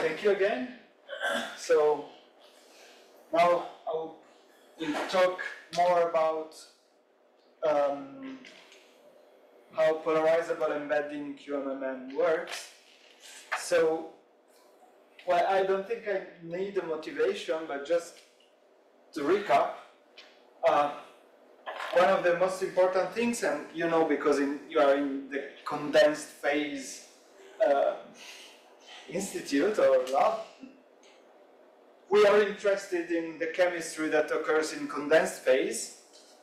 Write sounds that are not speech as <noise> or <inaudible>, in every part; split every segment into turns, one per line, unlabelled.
thank you again. <clears throat> So now I'll talk more about um, how polarizable embedding QMMM works. So, well, I don't think I need a motivation, but just to recap, uh, one of the most important things, and you know because in, you are in the condensed phase uh, institute or lab, we are interested in the chemistry that occurs in condensed phase,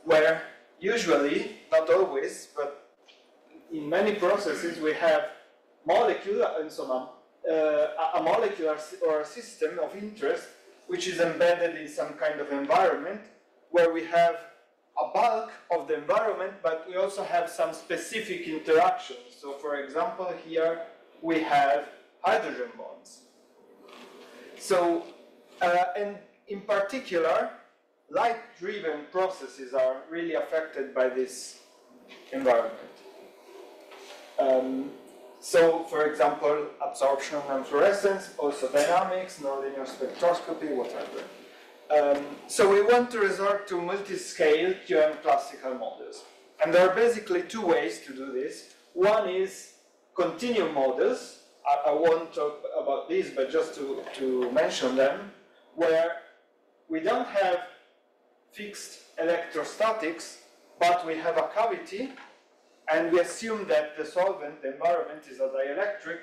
where usually, not always, but in many processes we have molecule and so on, uh, a molecule or a system of interest which is embedded in some kind of environment where we have a bulk of the environment, but we also have some specific interactions. So for example, here we have hydrogen bonds. So, uh, and in particular, light-driven processes are really affected by this environment. Um, so, for example, absorption and fluorescence, also dynamics, nonlinear spectroscopy, whatever. Um, so we want to resort to multi-scale QM classical models. And there are basically two ways to do this. One is continuum models. I, I won't talk about these, but just to, to mention them, where we don't have fixed electrostatics, but we have a cavity, and we assume that the solvent, the environment, is a dielectric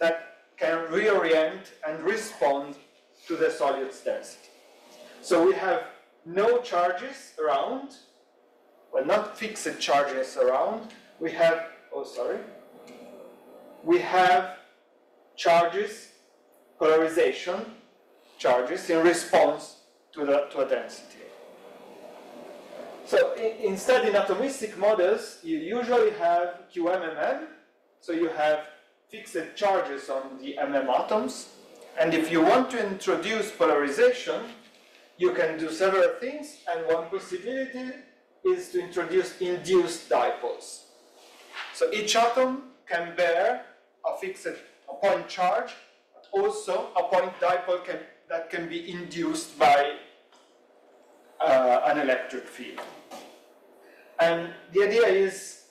that can reorient and respond to the solute's density. So we have no charges around, well not fixed charges around, we have, oh sorry, we have charges, polarization charges in response to, the, to a density. So in, instead in atomistic models, you usually have QMMM, so you have fixed charges on the MM atoms, and if you want to introduce polarization, you can do several things, and one possibility is to introduce induced dipoles. So each atom can bear a fixed a point charge, but also a point dipole can, that can be induced by uh, an electric field. And the idea is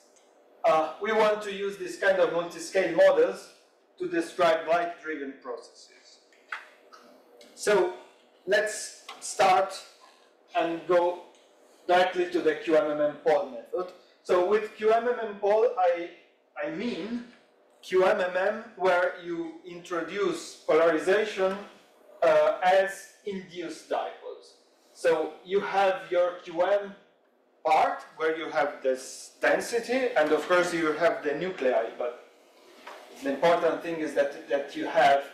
uh, we want to use this kind of multi-scale models to describe light-driven processes. So let's start and go directly to the QMMM pole method. So with QMMM pole, I, I mean QMMM where you introduce polarization uh, as induced dipoles. So you have your QM part where you have this density, and of course you have the nuclei, but the important thing is that, that you have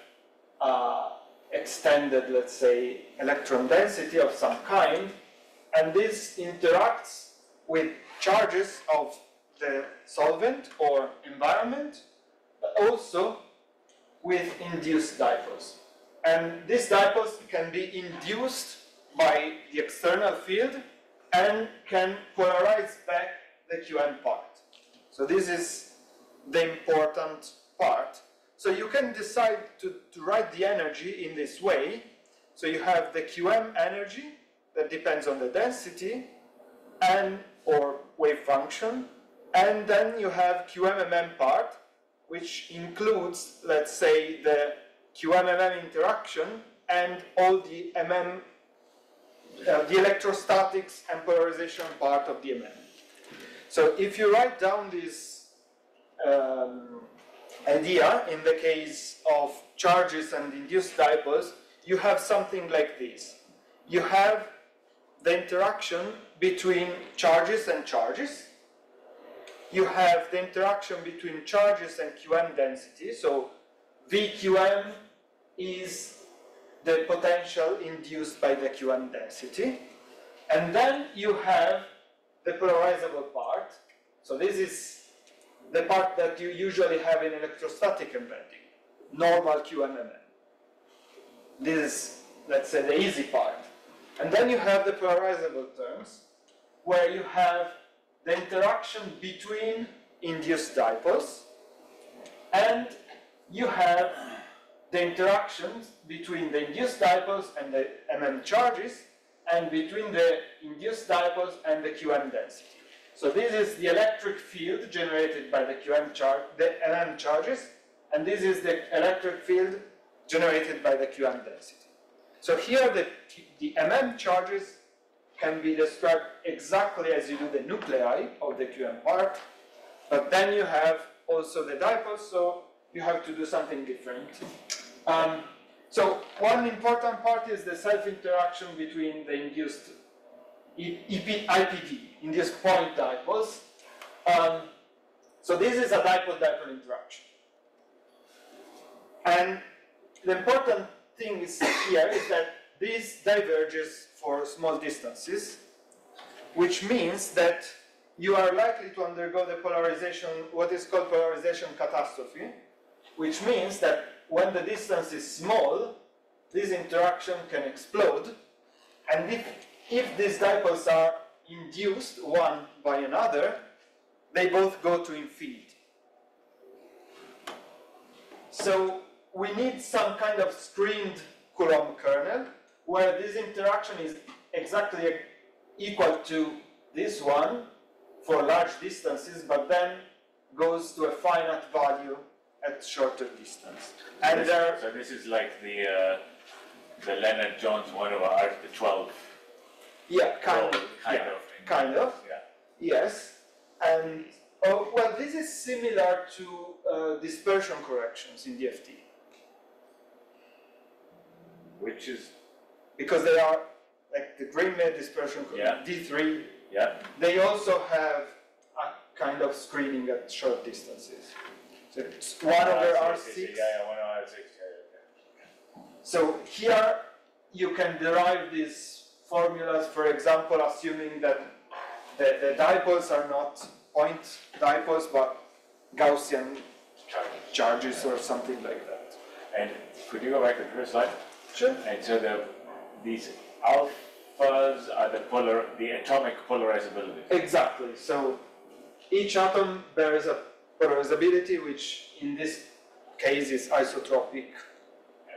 uh, extended, let's say, electron density of some kind, and this interacts with charges of the solvent or environment, also with induced dipoles. And these dipoles can be induced by the external field and can polarize back the QM part. So this is the important part so you can decide to, to write the energy in this way. So you have the QM energy that depends on the density and or wave function. And then you have QMMM part, which includes, let's say, the QMMM interaction and all the MM, uh, the electrostatics and polarization part of the MM. So if you write down this um, idea, in the case of charges and induced dipoles, you have something like this. You have the interaction between charges and charges. You have the interaction between charges and QM density. So VQM is the potential induced by the QM density. And then you have the polarizable part. So this is the part that you usually have in electrostatic embedding, normal QMMM. This is, let's say, the easy part. And then you have the polarizable terms, where you have the interaction between induced dipoles, and you have the interactions between the induced dipoles and the mm charges, and between the induced dipoles and the QM density. So this is the electric field generated by the QM charge, the mm charges, and this is the electric field generated by the QM density. So here the, the mm charges can be described exactly as you do the nuclei of the QM part, but then you have also the dipoles, so you have to do something different. Um, so one important part is the self-interaction between the induced EP, IPD, induced point dipoles. Um, so this is a dipole-dipole interaction. And the important thing is here is that this diverges for small distances, which means that you are likely to undergo the polarization, what is called polarization catastrophe, which means that when the distance is small, this interaction can explode, and if, if these dipoles are induced one by another, they both go to infinity. So we need some kind of screened Coulomb kernel where this interaction is exactly equal to this one for large distances, but then goes to a finite value at shorter distance. And
This-
there,
So this is like the, uh, the Lennard-Jones one over R, the twelve.
yeah, kind
role,
of,
Kind
yeah,
of.
kind of.
Yeah.
yes. And, oh, well, this is similar to uh, dispersion corrections in DFT,
Which is,
because they are, like the Grimme dispersion,
Yeah.
D3,
yeah,
They also have a kind of screening at short distances. So it's one over
Ah, I
R
see, I see,
six.
Yeah, yeah, one over R six, yeah,
So here you can derive these formulas, for example, assuming that the, the dipoles are not point dipoles, but Gaussian
yeah.
Charges or something like that.
And could you go back to the first slide?
Sure.
And so the, these alphas are the polar, the atomic polarizability.
Exactly. So each atom bears a polarizability, which in this case is isotropic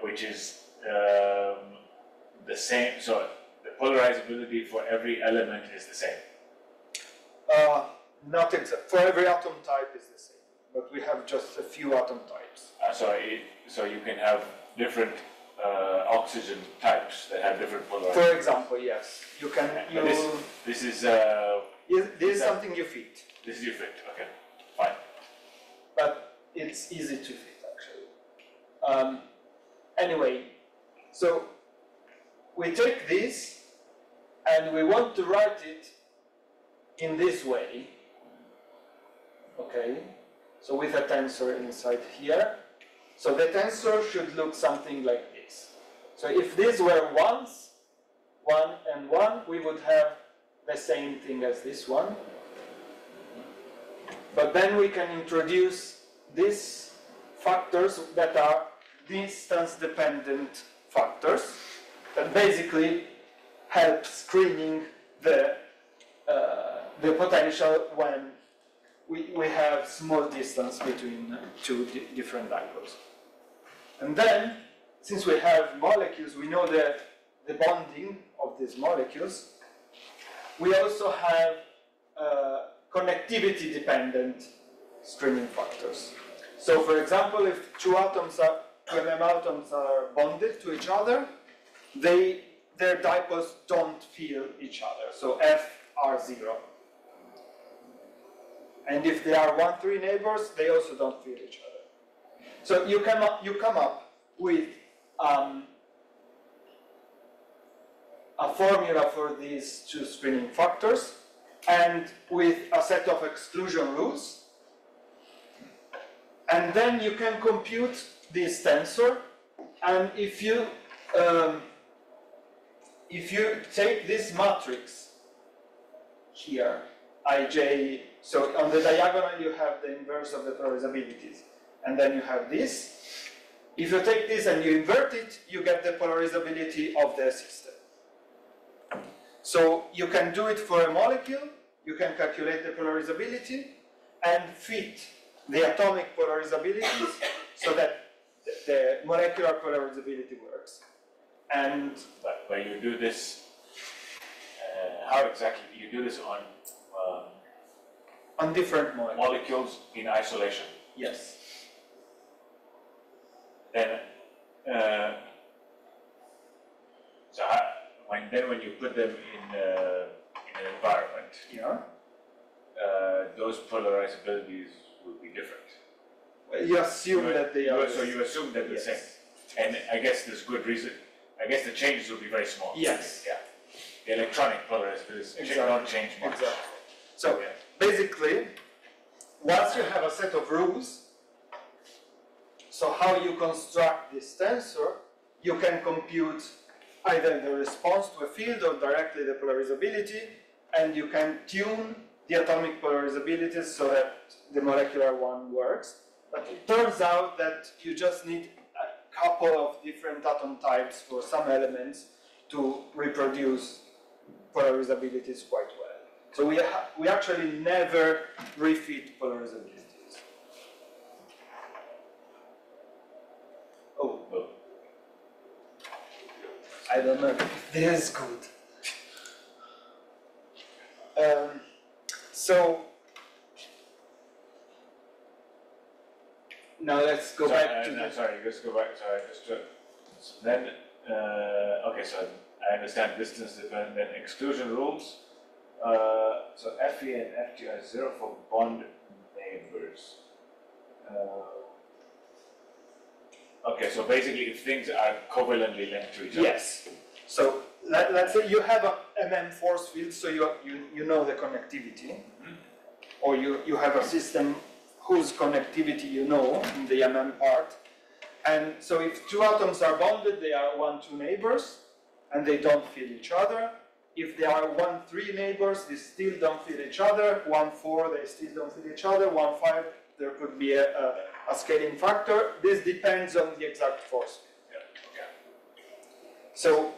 which is um, the same, so the polarizability for every element is the same.
Uh, not exact, for every atom type is the same, but we have just a few atom types.
Uh, so it, so you can have different uh, oxygen types that have different
polarities.
For
example, yes, you can,
this,
you,
this is, uh,
is- this is something you fit,
this is your fit, okay, fine.
but it's easy to fit actually. Um, anyway, so we take this and we want to write it in this way. Okay, so with a tensor inside here. So the tensor should look something like this. So if these were ones, one and one, we would have the same thing as this one. But then we can introduce these factors that are distance dependent factors that basically help screening the, uh, the potential when we, we have small distance between two di- different dipoles. And then, since we have molecules, we know the, the bonding of these molecules. We also have uh, connectivity dependent screening factors. So for example, if two atoms are, two MM atoms are bonded to each other, they, their dipoles don't feel each other, so F are zero. And if they are one, three neighbors, they also don't feel each other. So you come up, you come up with um, a formula for these two screening factors and with a set of exclusion rules. And then you can compute this tensor. And if you um, if you take this matrix here, ij, so on the diagonal you have the inverse of the polarizabilities, and then you have this. If you take this and you invert it, you get the polarizability of the system. So you can do it for a molecule, you can calculate the polarizability and fit the atomic polarizabilities <coughs> so that the molecular polarizability works. And
But, but you do this, uh, how exactly, do you do this on, um,
on different molecules.
molecules in isolation?
Yes.
Then, uh, so how, when, then when you put them in, uh, in an environment,
Yeah.
uh, those polarizabilities will be different.
You assume
You-
that they are.
So you assume that the
Yes.
same, and I guess there's good reason, I guess the changes will be very small.
Yes.
Yeah, the electronic polarizabilities
Exactly.
don't change much.
Exactly. So
Yeah.
basically, once you have a set of rules, so how you construct this tensor, you can compute either the response to a field or directly the polarizability, and you can tune the atomic polarizabilities so that the molecular one works. But it turns out that you just need a couple of different atom types for some elements to reproduce polarizabilities quite well. So we, we actually never refit polarizabilities. Oh,
Oh,
I don't know this is good. Um, so now let's go
Sorry,
back
uh,
to
no,
the
sorry, just go back, sorry, just to, so then, uh, okay, so I understand distance dependent, then exclusion rules. Uh, so Fe and Ft are zero for bond neighbors. Uh, Okay, so basically if things are covalently linked to each other.
Yes. So let, let's say you have a MM force field, so you, you, you know the connectivity. Or you, you have a system whose connectivity you know in the MM part. And so if two atoms are bonded, they are one, two neighbors, and they don't feel each other. If they are one, three neighbors, they still don't feel each other. One, four, they still don't feel each other. One, five, there could be a, a, a scaling factor. This depends on the exact force. So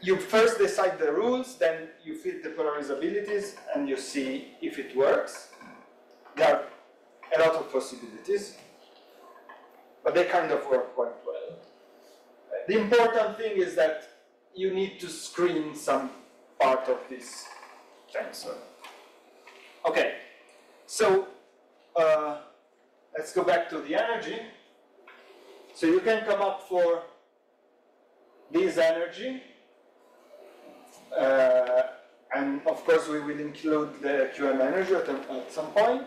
you first decide the rules, then you fit the polarizabilities and you see if it works. There are a lot of possibilities, but they kind of work quite well. The important thing is that you need to screen some part of this tensor. Okay, so uh, let's go back to the energy. So you can come up for this energy. Uh, and of course, we will include the QM energy at, at some point.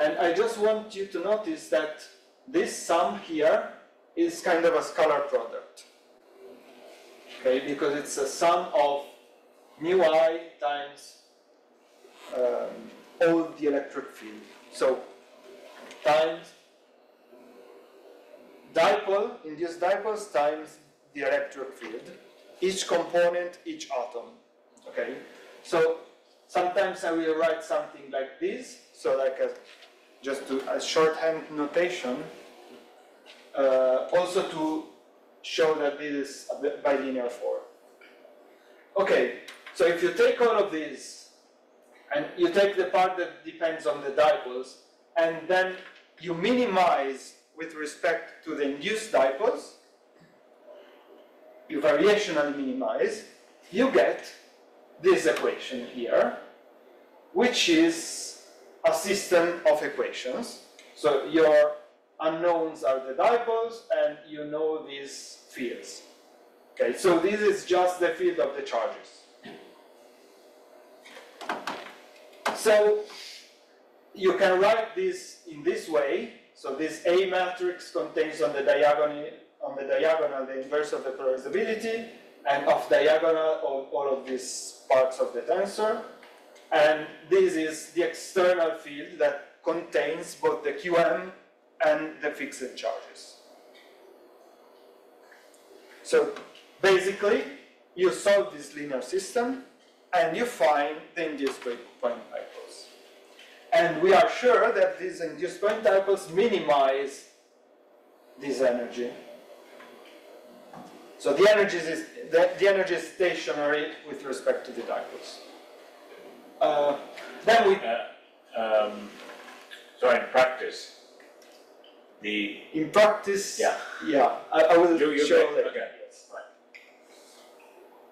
And I just want you to notice that this sum here is kind of a scalar product. Okay, because it's a sum of mu i times um, all the electric field. So times dipole, induced dipoles times the electric field, each component, each atom. Okay, so sometimes I will write something like this, so like a, just to, a shorthand notation, uh, also to show that this is a bilinear form. Okay, so if you take all of these, and you take the part that depends on the dipoles, and then you minimize with respect to the induced dipoles, you variationally minimize, you get this equation here, which is a system of equations. So your unknowns are the dipoles, and you know these fields. Okay, so this is just the field of the charges. So you can write this in this way. So this A matrix contains on the diagonal on the diagonal the inverse of the polarizability, and off diagonal all, all of these parts of the tensor. And this is the external field that contains both the QM and the fixed charges. So basically, you solve this linear system and you find the induced point point dipoles. And we are sure that these induced point dipoles minimize this energy. So the energy is the, the energy is stationary with respect to the dipoles. Uh, then we
Uh, um, so in practice, the,
In practice,
Yeah.
yeah, I, I will
you, you
show later.
okay, fine.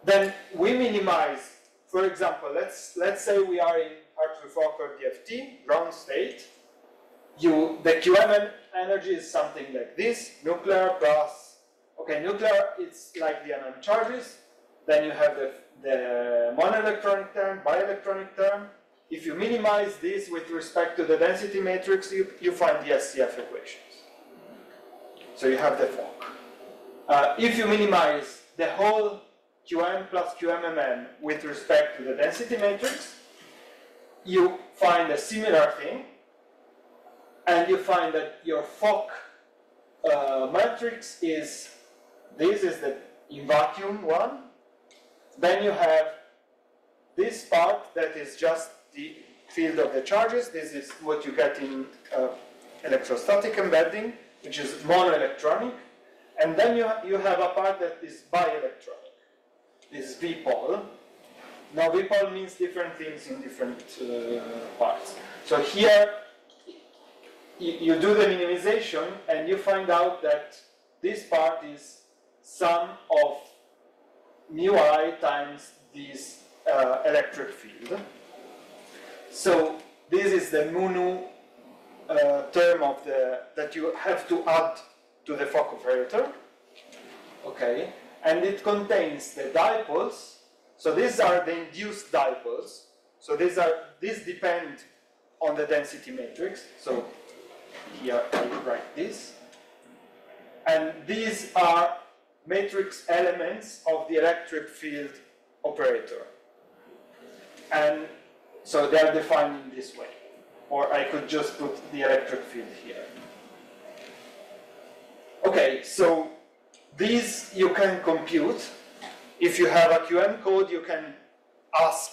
Then we minimize, for example, let's let's say we are in Hartree-Fock or DFT, ground state. You the QM energy is something like this, nuclear plus okay, nuclear it's like the MM charges. Then you have the the monoelectronic term, bielectronic term. If you minimize this with respect to the density matrix, you, you find the SCF equations. So you have the Fock. Uh, if you minimize the whole QM plus QMMM with respect to the density matrix, you find a similar thing, and you find that your Fock uh, matrix is this is the in vacuum one. Then you have this part that is just the field of the charges. This is what you get in uh, electrostatic embedding, which is monoelectronic. And then you, you have a part that is bielectronic. This is VPOL. Now VPOL means different things in different uh, parts. So here you, you do the minimization and you find out that this part is sum of mu i times this uh, electric field. So this is the mu nu uh, term of the that you have to add to the Fock operator. Okay, and it contains the dipoles. So these are the induced dipoles. So these are these depend on the density matrix. So here I write this, and these are matrix elements of the electric field operator. And so they are defined in this way. Or I could just put the electric field here. Okay, so these you can compute. If you have a QM code, you can ask,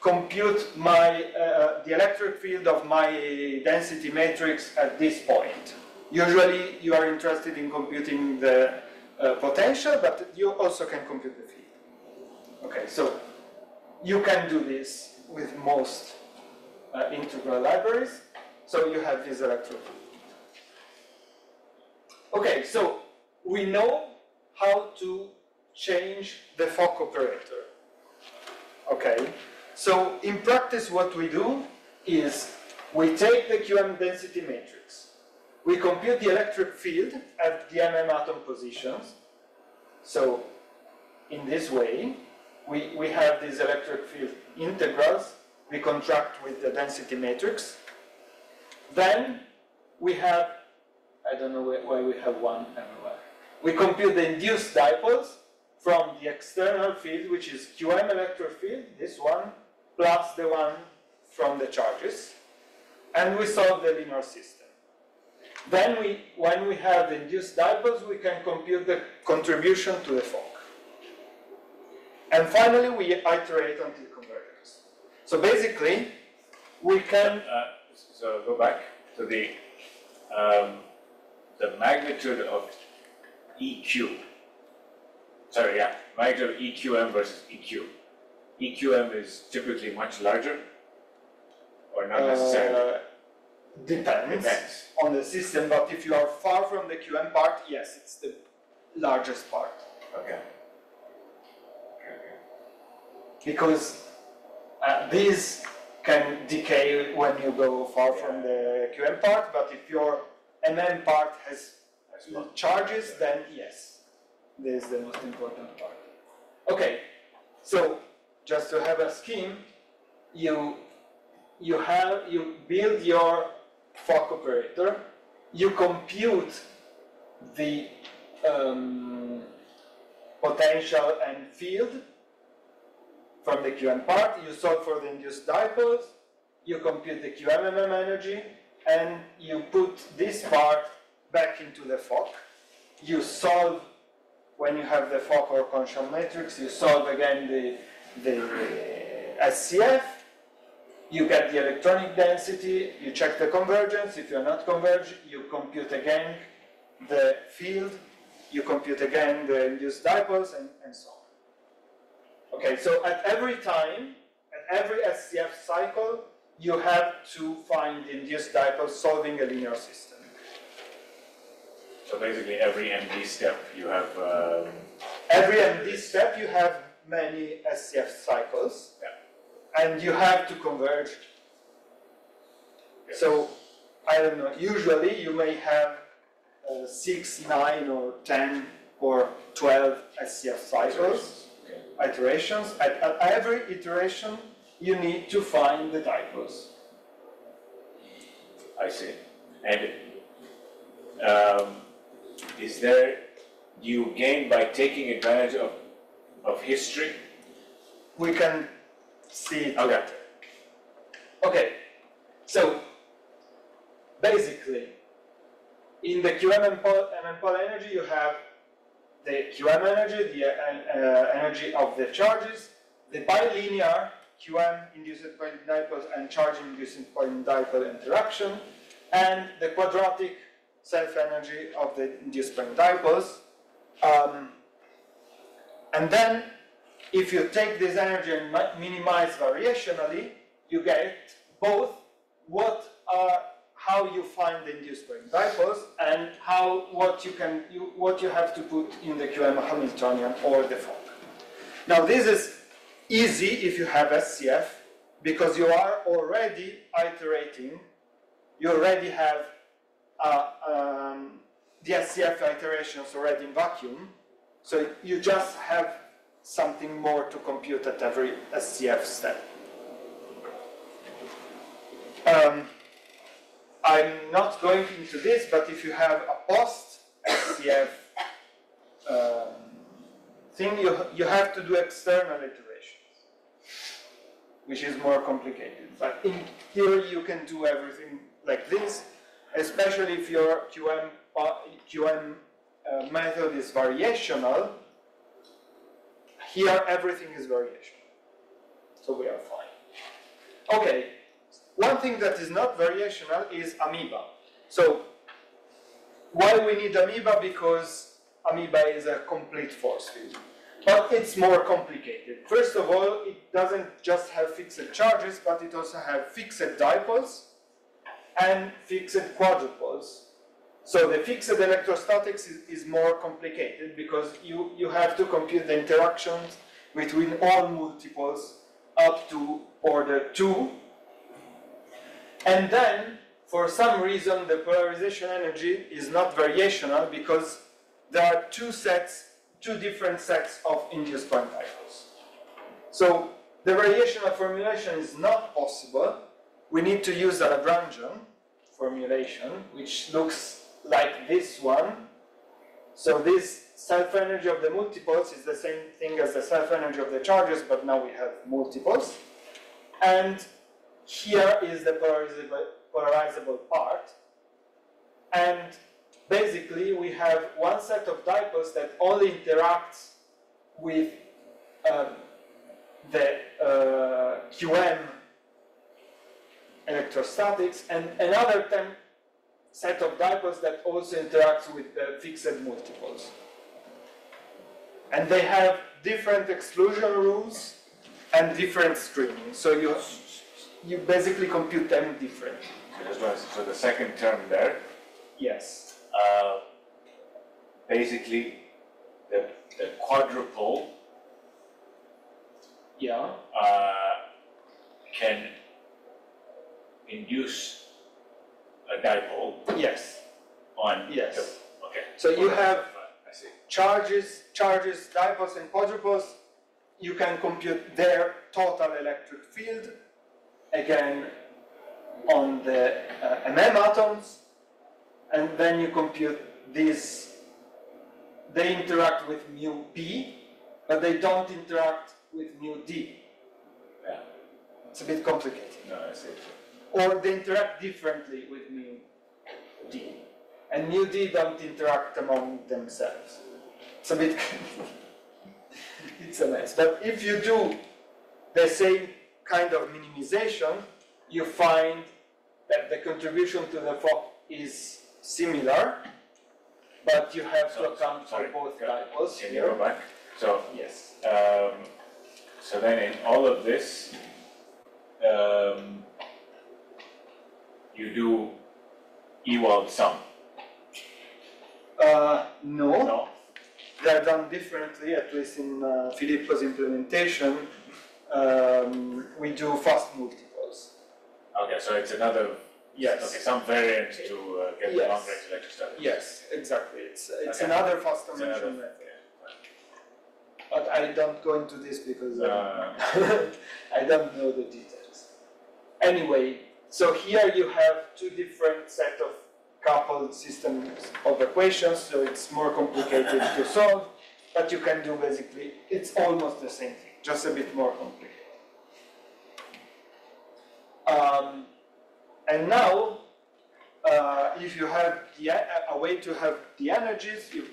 compute my, uh, the electric field of my density matrix at this point. Usually you are interested in computing the uh, potential, but you also can compute the field. Okay, so you can do this with most uh, integral libraries. So you have this electric field. Okay, so we know how to change the Fock operator. Okay, so in practice what we do is we take the QM density matrix, we compute the electric field at the MM atom positions. So in this way, we, we have these electric field integrals, we contract with the density matrix. Then we have, I don't know why we have one everywhere. We compute the induced dipoles from the external field, which is QM electric field, this one, plus the one from the charges, and we solve the linear system. Then we, when we have the induced dipoles, we can compute the contribution to the Fock. And finally, we iterate until convergence. So basically, we can,
Uh, so go back to the, um, the magnitude of EQ. Sorry, yeah, of EQM versus EQ. EQM is typically much larger, or not necessarily,
uh, depends
depends.
on the system, but if you are far from the QM part, yes, it's the largest part.
Okay. Okay, okay.
Because uh, these can decay when you go far from the QM part, but if your MM part has charges, then yes, this is the most important part. Okay, so just to have a scheme, you you have you build your Fock operator, you compute the um, potential and field from the QM part, you solve for the induced dipoles, you compute the QMMM energy, and you put this part back into the Fock. You solve, when you have the or Kohn-Sham matrix, you solve again the, the SCF, you get the electronic density, you check the convergence, if you're not converged, you compute again the field, you compute again the induced dipoles, and, and so on. Okay, so at every time, at every SCF cycle, you have to find the induced dipole solving a linear system.
So basically every MD step you have, um,
Every MD step you have many SCF cycles. And you have to converge. So, I don't know, usually you may have uh, six, nine or ten or twelve SCF cycles,
okay.
iterations. At, at every iteration, you need to find the dipoles.
I see. And um, is there, do you gain by taking advantage of, of history?
We can see
Okay.
Okay, so basically, in the QM and pol, MM energy, you have the QM energy, the uh, uh, energy of the charges, the bilinear QM induced point dipole and charge induced point dipole interaction, and the quadratic self energy of the induced point dipoles. Um, and then, if you take this energy and minimize variationally, you get both what are how you find the induced point dipoles and how what you can you, what you have to put in the QM Hamiltonian or the Fock. Now this is easy if you have SCF because you are already iterating. You already have um, the SCF iterations already in vacuum, so you just have something more to compute at every SCF step. Um, I'm not going into this, but if you have a post SCF um, thing, you, you have to do external iterations, which is more complicated. But in theory, you can do everything like this, especially if your QM, QM uh, method is variational. Here, everything is variational, so we are fine. Okay, one thing that is not variational is AMOEBA. So, why we need AMOEBA? Because AMOEBA is a complete force field. But it's more complicated. First of all, it doesn't just have fixed charges, but it also has fixed dipoles and fixed quadrupoles. So the fixed electrostatics is, is more complicated because you, you have to compute the interactions between all multipoles up to order 2 and then, for some reason, the polarization energy is not variational because there are two sets, two different sets of induced point dipoles. So the variational formulation is not possible. We need to use a Lagrangian formulation, which looks like this one. So this self-energy of the multipoles is the same thing as the self-energy of the charges, but now we have multipoles. And here is the polarizable, polarizable part. And basically, we have one set of dipoles that only interacts with um, the uh, QM electrostatics, and another tem- set of dipoles that also interacts with the fixed multipoles. And they have different exclusion rules and different screening. So you you basically compute them differently.
So the second term there,
Yes.
uh, basically, the, the quadrupole,
Yeah.
uh, can induce a dipole
Yes.
on.
Yes.
the- Okay.
So you have
I see,
charges, charges, dipoles, and quadrupoles. You can compute their total electric field again on the uh, MM atoms, and then you compute these. They interact with mu p, but they don't interact with mu d.
yeah,
It's a bit complicated.
no, I see.
Or they interact differently with mu d. And mu d don't interact among themselves. It's a bit, <laughs> it's a mess. But if you do the same kind of minimization, you find that the contribution to the Fock is similar, but you have to
So-
account for both
can-
dipoles
Can you go
here.
back? So,
Yes.
um, so then in all of this, um, you do Ewald sum.
Uh, no,
No?
they're done differently, at least in uh, Filippo's implementation. Um, we do fast multipoles.
Okay, so it's another,
Yes.
okay, some variant to uh, get the
Yes.
long range electrostatic.
Yes, exactly. It's, it's
Okay.
another fast dimension method.
okay,
But I don't go into this because Uh, <laughs> I don't know the details. Anyway, so here you have two different set of coupled systems of equations, so it's more complicated to solve, but you can do basically, it's almost the same thing, just a bit more complicated. Um, and now, uh, if you have the, a way to have the energies, you,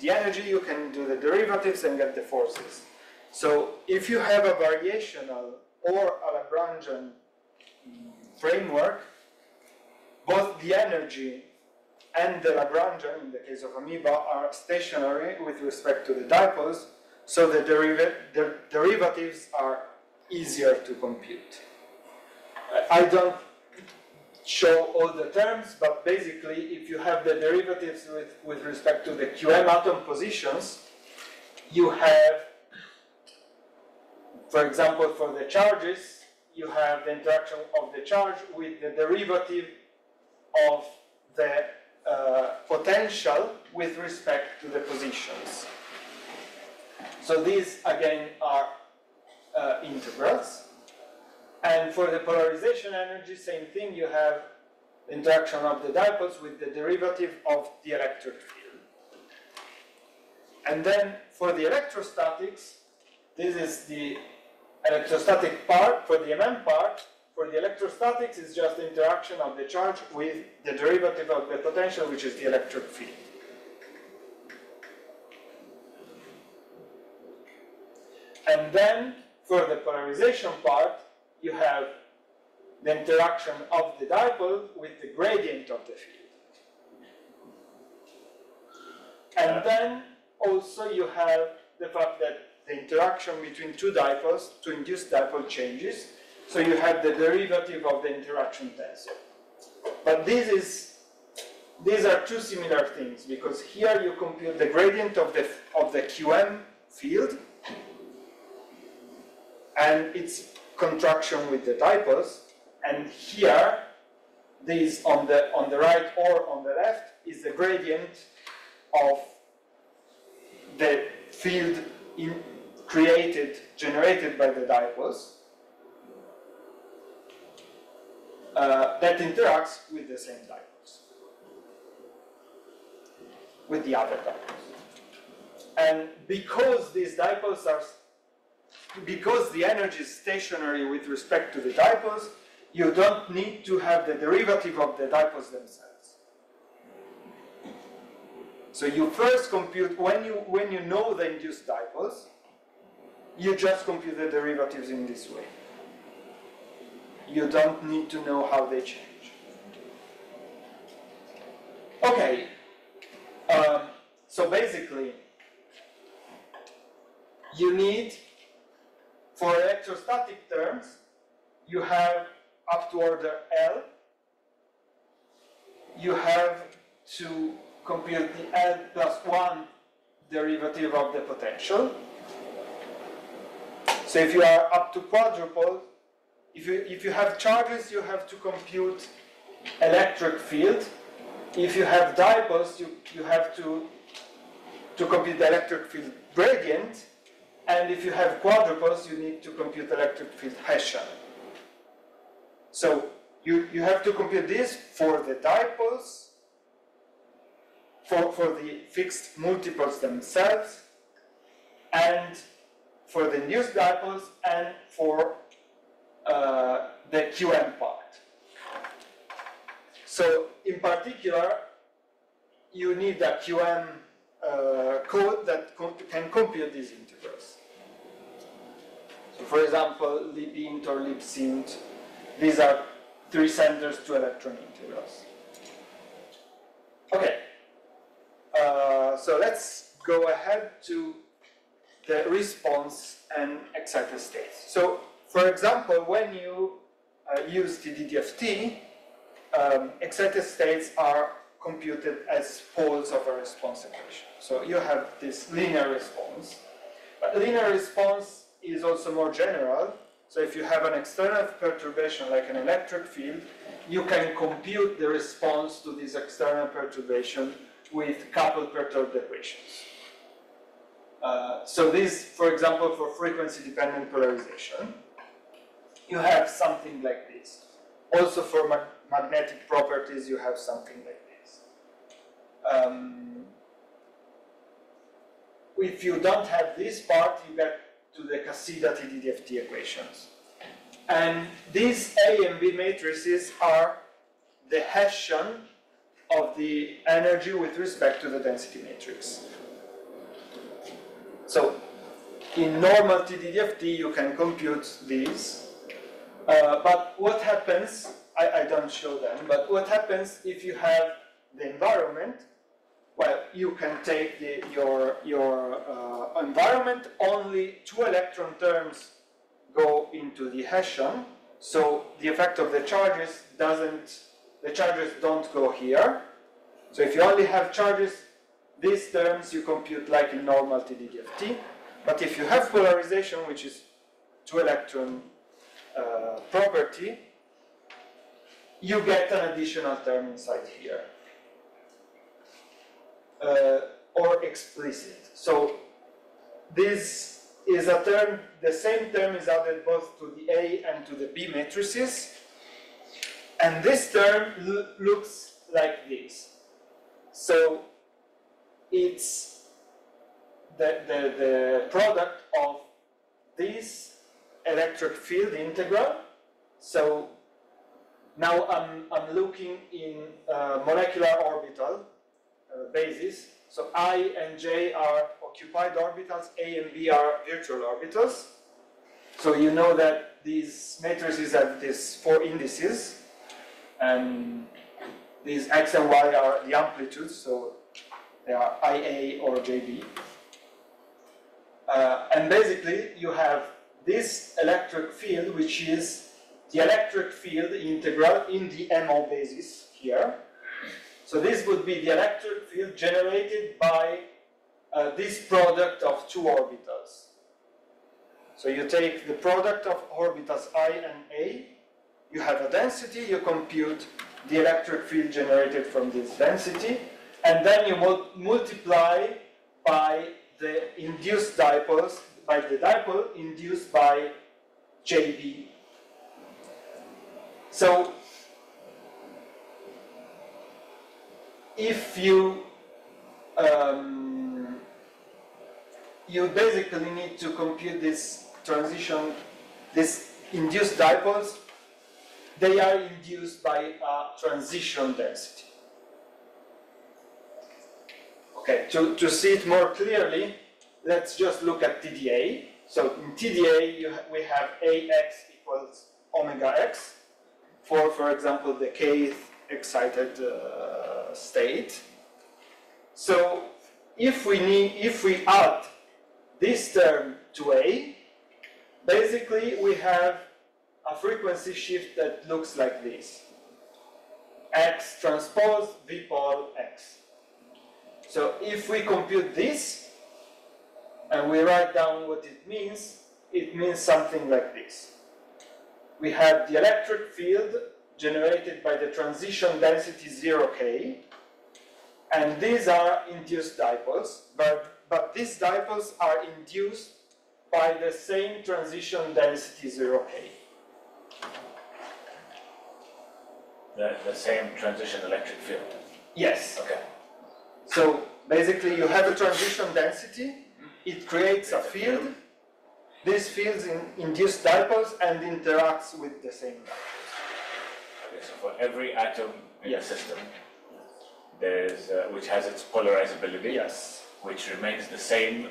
the energy, you can do the derivatives and get the forces. So if you have a variational or a Lagrangian framework, both the energy and the Lagrangian, in the case of AMOEBA, are stationary with respect to the dipoles, so the, deriva- the derivatives are easier to compute. I don't show all the terms, but basically, if you have the derivatives with, with respect to the QM atom positions, you have for example, for the charges, you have the interaction of the charge with the derivative of the uh, potential with respect to the positions. So these again are uh, integrals. And for the polarization energy, same thing, you have interaction of the dipoles with the derivative of the electric field. And then for the electrostatics, this is the electrostatic part, for the MM part, for the electrostatics is just the interaction of the charge with the derivative of the potential, which is the electric field. And then, for the polarization part, you have the interaction of the dipole with the gradient of the field. And then, also you have the fact that the interaction between two dipoles to induce dipole changes. So you have the derivative of the interaction tensor. But this is, these are two similar things because here you compute the gradient of the, of the QM field and its contraction with the dipoles. And here, this on the, on the right or on the left is the gradient of the field in, created, generated by the dipoles uh, that interacts with the same dipoles, with the other dipoles. And because these dipoles are, because the energy is stationary with respect to the dipoles, you don't need to have the derivative of the dipoles themselves. So you first compute, when you, when you know the induced dipoles, you just compute the derivatives in this way. You don't need to know how they change. Okay, um, so basically, you need, for electrostatic terms, you have up to order L, you have to compute the L plus 1 derivative of the potential. So if you are up to quadrupole, if you, if you have charges, you have to compute electric field. If you have dipoles, you, you have to, to compute the electric field gradient. And if you have quadrupoles, you need to compute electric field Hessian. So you, you have to compute this for the dipoles, for, for the fixed multipoles themselves, and for the news dipoles, and for uh, the QM part. So in particular, you need a QM uh, code that co can compute these integrals. So for example, libint or libcint, these are three centers two electron integrals. Okay, uh, so let's go ahead to the response and excited states. So for example, when you uh, use TDDFT, um, excited states are computed as poles of a response equation. So you have this linear response. But linear response is also more general. So if you have an external perturbation like an electric field, you can compute the response to this external perturbation with coupled perturbed equations. Uh, so this, for example, for frequency-dependent polarization, you have something like this. Also for mag magnetic properties, you have something like this. Um, if you don't have this part, you get to the Casida TDDFT equations. And these A and B matrices are the Hessian of the energy with respect to the density matrix. So in normal TDDFT you can compute these, uh, but what happens, I, I don't show them, but what happens if you have the environment? Well, you can take the, your, your uh, environment, only two electron terms go into the Hessian, so the effect of the charges doesn't, the charges don't go here. So if you only have charges, these terms you compute like in normal TDDFT, but if you have polarization, which is two electron uh, property, you get an additional term inside here uh, or explicit. So this is a term, the same term is added both to the A and to the B matrices. And this term looks like this. So it's the, the, the product of this electric field integral. So now I'm, I'm looking in uh, molecular orbital uh, basis. So I and J are occupied orbitals, A and B are virtual orbitals. So you know that these matrices have these four indices, and these x and y are the amplitudes, so they are IA or JB. Uh, and basically, you have this electric field, which is the electric field integral in the MO basis here. So this would be the electric field generated by uh, this product of two orbitals. So you take the product of orbitals i and a, you have a density, you compute the electric field generated from this density, and then you mul multiply by the induced dipoles, by the dipole induced by JB. So if you um, you basically need to compute this transition, this induced dipoles, they are induced by a transition density. Okay, to, to see it more clearly, let's just look at TDA. So in TDA, ha we have AX equals omega x for, for example, the kth excited uh, state. So if we need, if we add this term to A, basically we have a frequency shift that looks like this. X transpose V pole X. So if we compute this, and we write down what it means, it means something like this. We have the electric field generated by the transition density 0k, and these are induced dipoles, but, but these dipoles are induced by the same transition density 0k.
The, the same transition electric field.
Yes.
Okay.
So basically you have a transition density, it creates a field, this field in, induce dipoles and interacts with the same dipoles.
Okay, so for every atom in
Yes.
the system, there's, uh, which has its polarizability.
Yes,
Which remains the same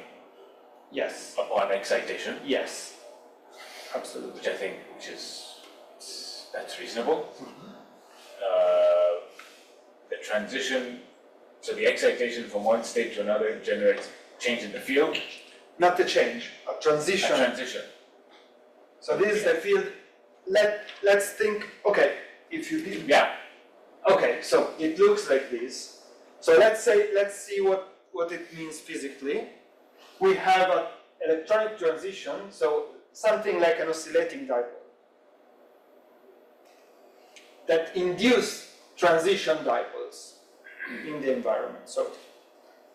yes,
upon excitation,
yes, absolutely.
which I think, which is, that's reasonable. Uh, The transition, so the excitation from one state to another generates change in the field,
Not a change, a
a
transition.
transition.
So this is the field, let, let's think, okay, if you did,
Yeah,
Okay, so it looks like this. So let's say, let's see what, what it means physically. We have an electronic transition, so something like an oscillating dipole that induce transition dipoles in the environment. So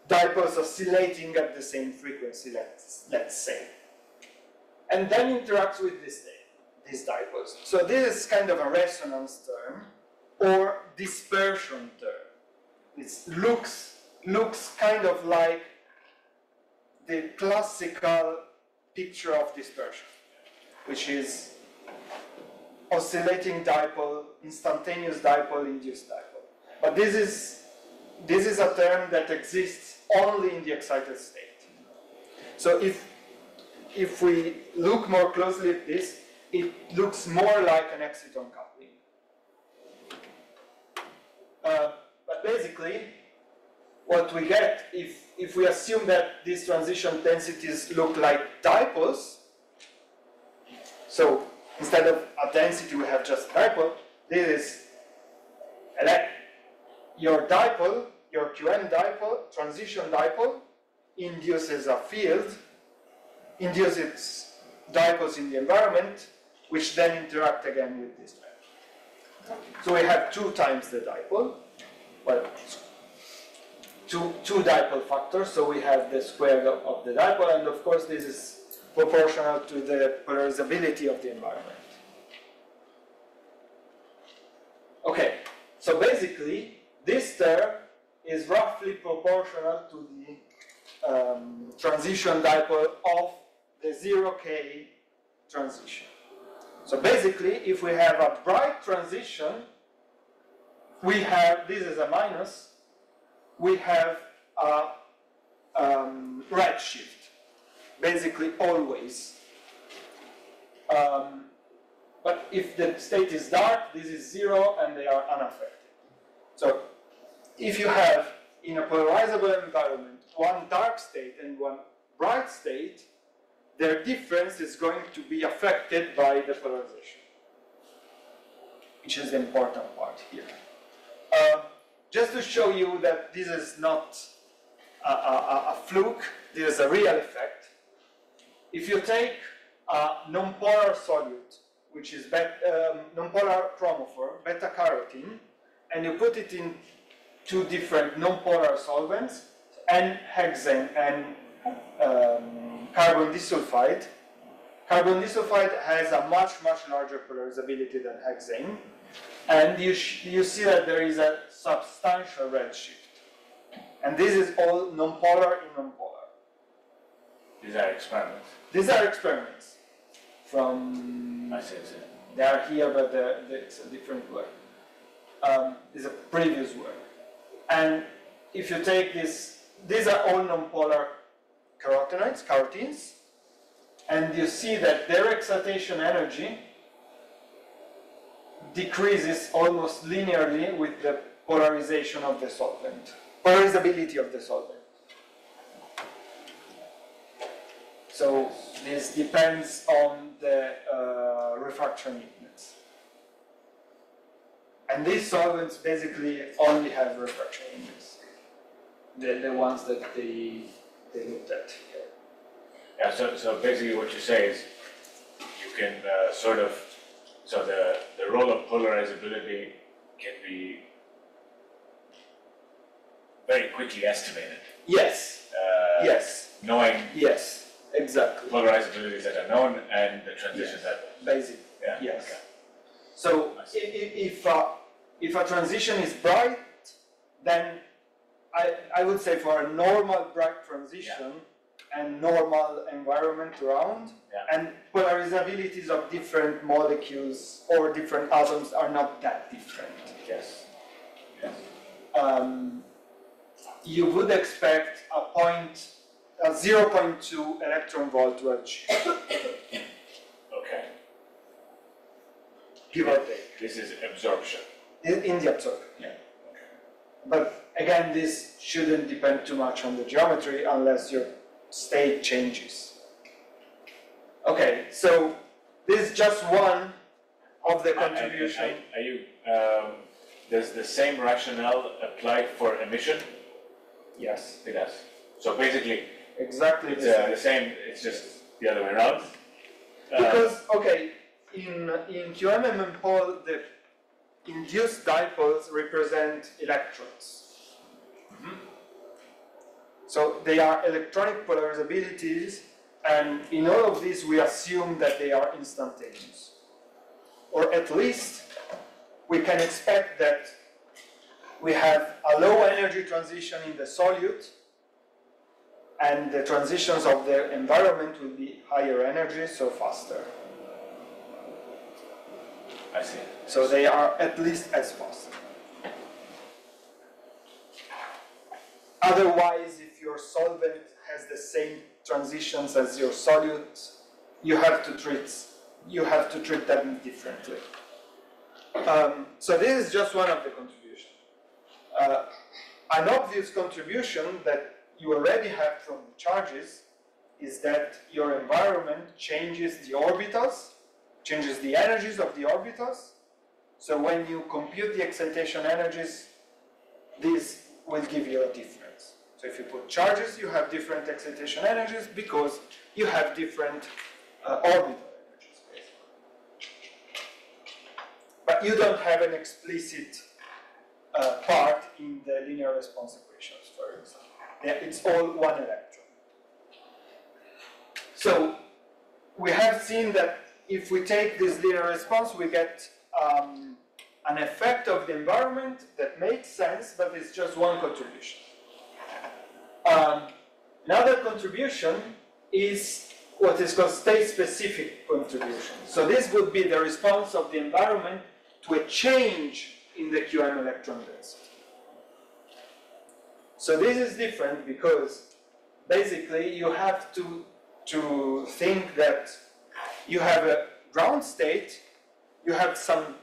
dipoles oscillating at the same frequency, let's, let's say. And then interacts with this, these dipoles. So this is kind of a resonance term or dispersion term. It looks, looks kind of like the classical picture of dispersion, which is oscillating dipole, instantaneous dipole, induced dipole. But this is, this is a term that exists only in the excited state. So if, if we look more closely at this, it looks more like an exciton coupling. Uh, but basically, what we get, if, if we assume that these transition densities look like dipoles, so instead of a density we have just dipole, this is your dipole, your QM dipole, transition dipole, induces a field, induces dipoles in the environment, which then interact again with this dipole. So we have two times the dipole, well, two, two dipole factors, so we have the square of the dipole, and of course this is proportional to the polarizability of the environment. Okay, so basically, this term is roughly proportional to the um, transition dipole of the 0k transition. So basically, if we have a bright transition, we have, this is a minus, we have a um, redshift, basically always. Um, but if the state is dark, this is zero and they are unaffected. So if you have in a polarizable environment one dark state and one bright state, their difference is going to be affected by the polarization, which is the important part here. Uh, just to show you that this is not a, a, a fluke, this is a real effect. If you take a nonpolar solute, which is bet, um, nonpolar chromophore, beta carotene, and you put it in two different nonpolar solvents, and hexane and um, carbon disulfide. Carbon disulfide has a much, much larger polarizability than hexane, and you, you see that there is a substantial redshift. And this is all nonpolar in nonpolar.
These are experiments.
These are experiments from
I see, I see.
They are here, but it's a different work. Um, it's a previous work. And if you take this, these are all nonpolar carotenoids, carotenes, and you see that their excitation energy decreases almost linearly with the polarization of the solvent, polarizability of the solvent. So this depends on the uh, index. And these solvents basically only have refraction index. The, the ones that they, they looked at here.
Yeah, so, so basically what you say is you can uh, sort of, so the, the role of polarizability can be very quickly estimated.
Yes,
Uh,
yes,
Knowing
yes, exactly,
polarizabilities that are known and the transition
Yes.
that,
basic,
yeah.
yes.
okay.
So
I
i-
see.
i- if, uh, if a transition is bright, then I, I would say for a normal bright transition and normal environment around,
Yeah.
and polarizabilities of different molecules or different atoms are not that different.
Yes. Yes.
Um, you would expect a point, a 0.2 electron volt redshift, <coughs>
Okay.
give or take,
This is absorption.
In, in the absorber. Yeah. But again, this shouldn't depend too much on the geometry unless your state changes. Okay, so this is just one of the contribution.
Are, are you, um, does the same rationale apply for emission?
Yes,
It does. So basically,
exactly
it's
the
uh,
same.
it's just the other way around. Uh,
Because, okay, in, in QMM pole, the induced dipoles represent electrons. Mm-hmm. So they are electronic polarizabilities, and in all of these, we assume that they are instantaneous. Or at least, we can expect that we have a low energy transition in the solute, and the transitions of the environment will be higher energy, so faster.
I see.
So they are at least as fast. Otherwise, if your solvent has the same transitions as your solute, you have to treat you have to treat them differently. Um, so this is just one of the contributions. Uh, an obvious contribution that you already have from the charges is that your environment changes the orbitals, changes the energies of the orbitals, so when you compute the excitation energies, this will give you a difference. So if you put charges, you have different excitation energies because you have different uh, orbital energies. But you don't have an explicit uh, part in the linear response equations, for example. It's all one electron. So we have seen that if we take this linear response, we get um, an effect of the environment that makes sense, but it's just one contribution. Um, another contribution is what is called state-specific contribution. So this would be the response of the environment to a change in the QM electron density. So this is different because basically you have to, to think that you have a ground state, you have some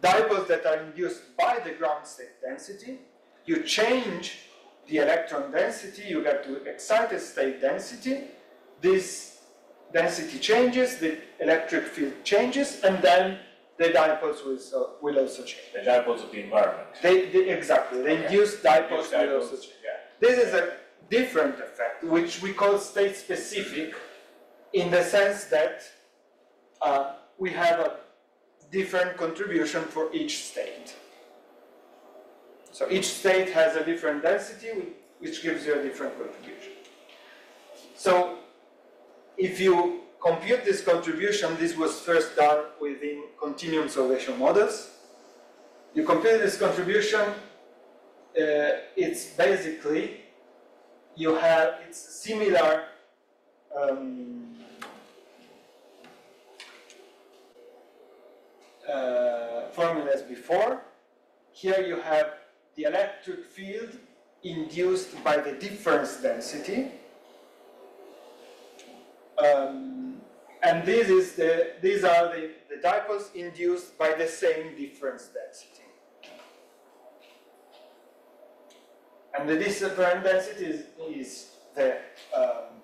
dipoles that are induced by the ground state density, you change the electron density, you get to excited state density, this density changes, the electric field changes, and then the dipoles will, so, will also change.
The dipoles of the environment.
They, they- exactly, the
Okay.
induced dipoles will also change.
Yeah.
This is a different effect, which we call state specific, in the sense that uh, we have a different contribution for each state. So each state has a different density, which gives you a different contribution. So if you compute this contribution, this was first done within continuum solvation models. You compute this contribution, uh, it's basically you have it's similar um, uh, formulas before. Here you have the electric field induced by the difference density. Um, and this is the, these are the, the dipoles induced by the same difference density. And the difference density is, is the um,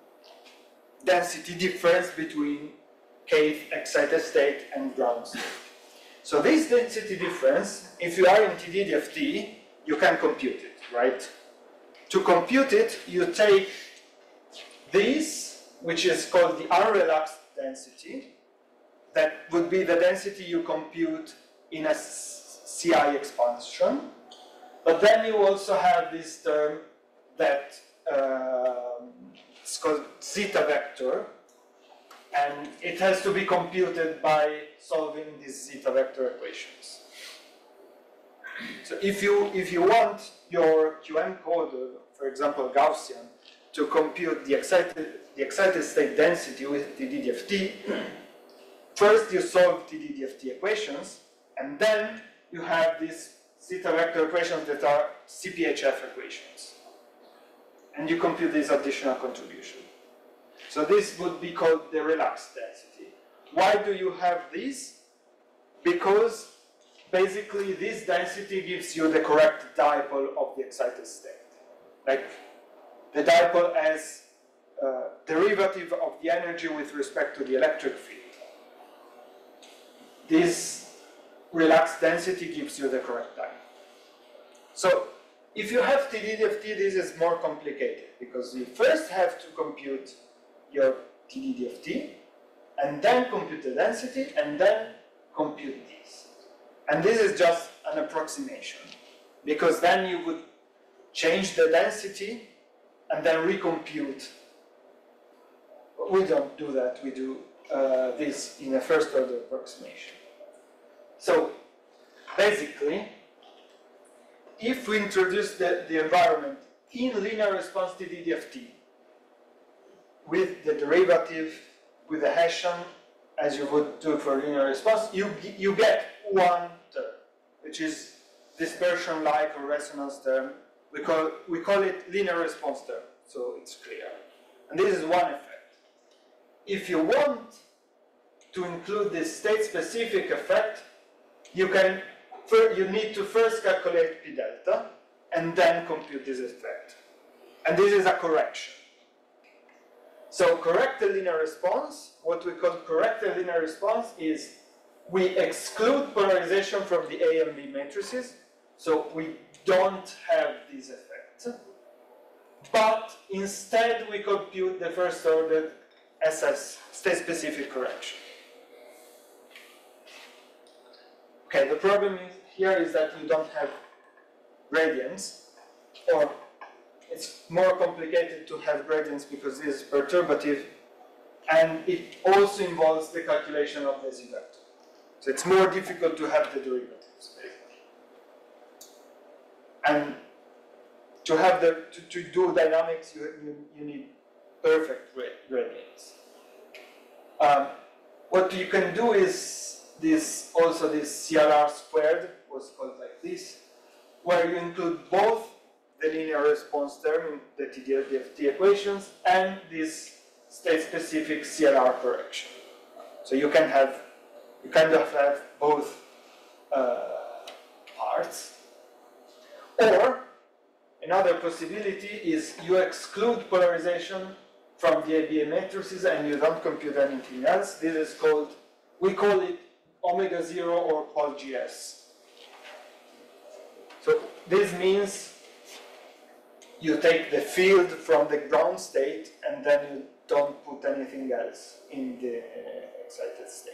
density difference between kth excited state and ground state. So this density difference, if you are in TDDFT, you can compute it, right? To compute it, you take this, which is called the unrelaxed density, that would be the density you compute in a CI expansion. But then you also have this term that um, it's called zeta vector, and it has to be computed by solving these zeta vector equations. So if you if you want your QM code, for example Gaussian, to compute the excited the excited state density with the TDDFT, first you solve the TDDFT equations, and then you have these zeta vector equations that are CPHF equations. And you compute these additional contribution. So this would be called the relaxed density. Why do you have this? Because basically this density gives you the correct dipole of the excited state. Like the dipole as uh, derivative of the energy with respect to the electric field. This relaxed density gives you the correct dipole. So if you have TDDFT, this is more complicated because you first have to compute your TDDFT and then compute the density and then compute this. And this is just an approximation because then you would change the density and then recompute. We don't do that, we do uh, this in a first order approximation. So basically, if we introduce the, the environment in linear response to TDDFT with the derivative, with the Hessian, as you would do for linear response, you, you get one term, which is dispersion-like or resonance term. We call, we call it linear response term, so it's clear. And this is one effect. If you want to include this state-specific effect, you can, you need to first calculate p delta and then compute this effect. And this is a correction. So corrected linear response, what we call corrected linear response is we exclude polarization from the A and B matrices, so we don't have this effect. But instead we compute the first order SS, state-specific correction. Okay, the problem here is that you don't have gradients, or it's more complicated to have gradients because this is perturbative, and it also involves the calculation of the z-vector. So it's more difficult to have the derivatives. And to have the, to, to do dynamics, you, you, you need perfect gradients. Um, what you can do is this, also this CLR squared was called like this, where you include both the linear response term in the TDDFT equations and this state-specific CLR correction. So you can have, you kind of have both uh, parts. Or another possibility is you exclude polarization from the ABA matrices and you don't compute anything else. This is called, we call it omega zero or PolGS. So this means you take the field from the ground state and then you don't put anything else in the uh, excited state.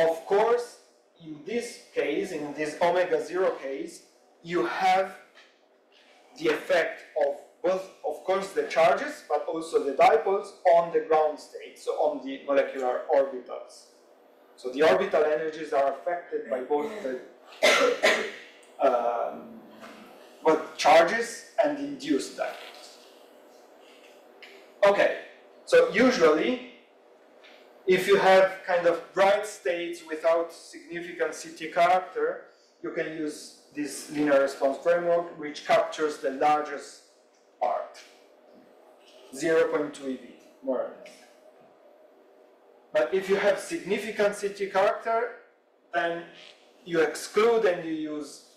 Of course, in this case, in this omega zero case, you have the effect of both, of course, the charges, but also the dipoles on the ground state, so on the molecular orbitals. So the orbital energies are affected by both the <coughs> um, both charges and induced dipoles. Okay, so usually, if you have kind of bright states without significant CT character, you can use this linear response framework, which captures the largest part, 0.2 eV, more or less. But if you have significant CT character, then you exclude and you use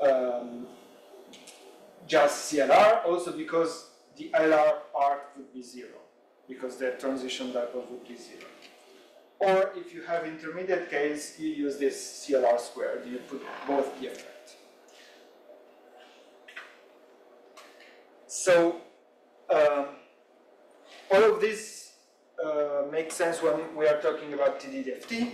um, just CLR, also because the LR part would be zero, because the transition dipole would be zero. Or if you have intermediate case, you use this CLR squared, you put both the effect. So, um, all of this uh, makes sense when we are talking about TDDFT.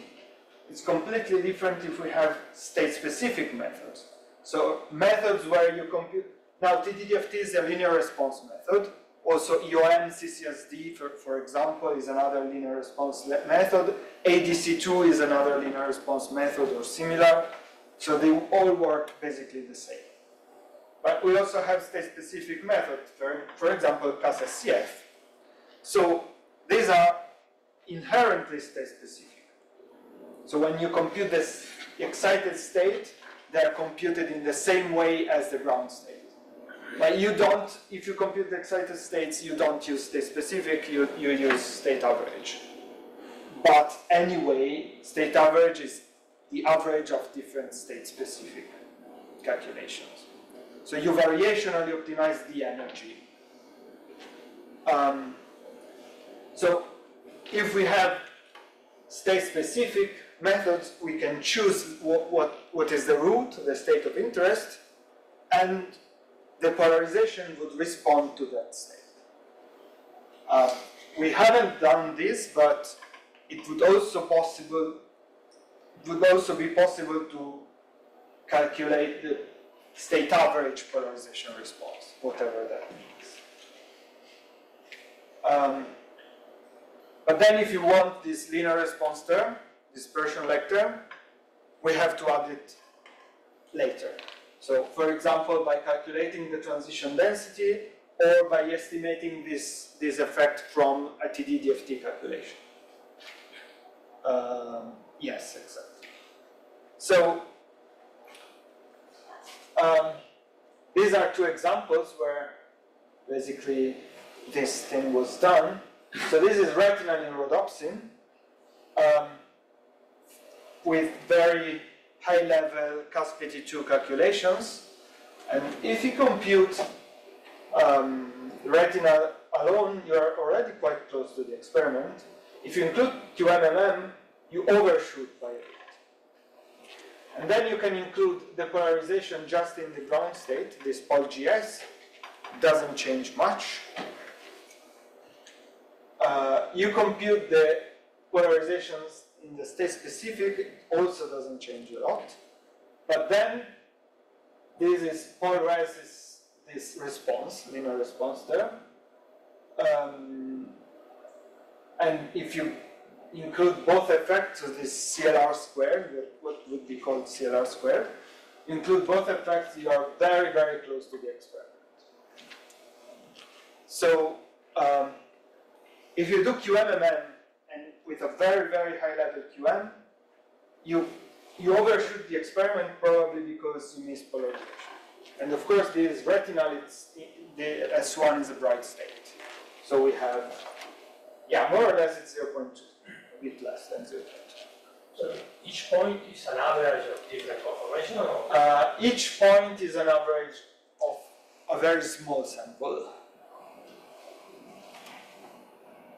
It's completely different if we have state-specific methods. So methods where you compute, now TDDFT is a linear response method. Also EOM CCSD, for, for example, is another linear response method. ADC2 is another linear response method or similar. So they all work basically the same. But we also have state-specific methods, for, for example, CAS-SCF. So these are inherently state-specific. So when you compute this excited state, they are computed in the same way as the ground state. But you don't, if you compute the excited states, you don't use state specific, you, you use state average. But anyway, state average is the average of different state specific calculations. So you variationally optimize the energy. Um, so if we have state specific methods, we can choose what, what what is the root, the state of interest, and the polarization would respond to that state. Uh, we haven't done this, but it would also possible would also be possible to calculate the state average polarization response, whatever that means. Um, but then if you want this linear response term, dispersion vector, we have to add it later. So for example, by calculating the transition density or by estimating this, this effect from a TD DFT calculation. Um, yes, exactly. So um, these are two examples where basically this thing was done. So this is retinal in rhodopsin um, with very high level CASPT2 calculations. And if you compute um, retinal alone, you are already quite close to the experiment. If you include QMMM, you overshoot by a bit. And then you can include the polarization just in the ground state, this PolGS, doesn't change much. Uh, you compute the polarizations in the state specific, it also doesn't change a lot. But then this is polarizes this response, linear response there. Um, and if you include both effects of this CLR squared, what would be called CLR squared, include both effects, you are very, very close to the experiment. So, um, if you do QMMM with a very, very high level QM, you, you overshoot the experiment probably because you miss polarization. And of course, this retinal, it's, the S1 is a bright state. So we have, yeah, more or less it's 0.2 a bit less than zero.
So each point is an average of different conformation?
Uh, each point is an average of a very small sample.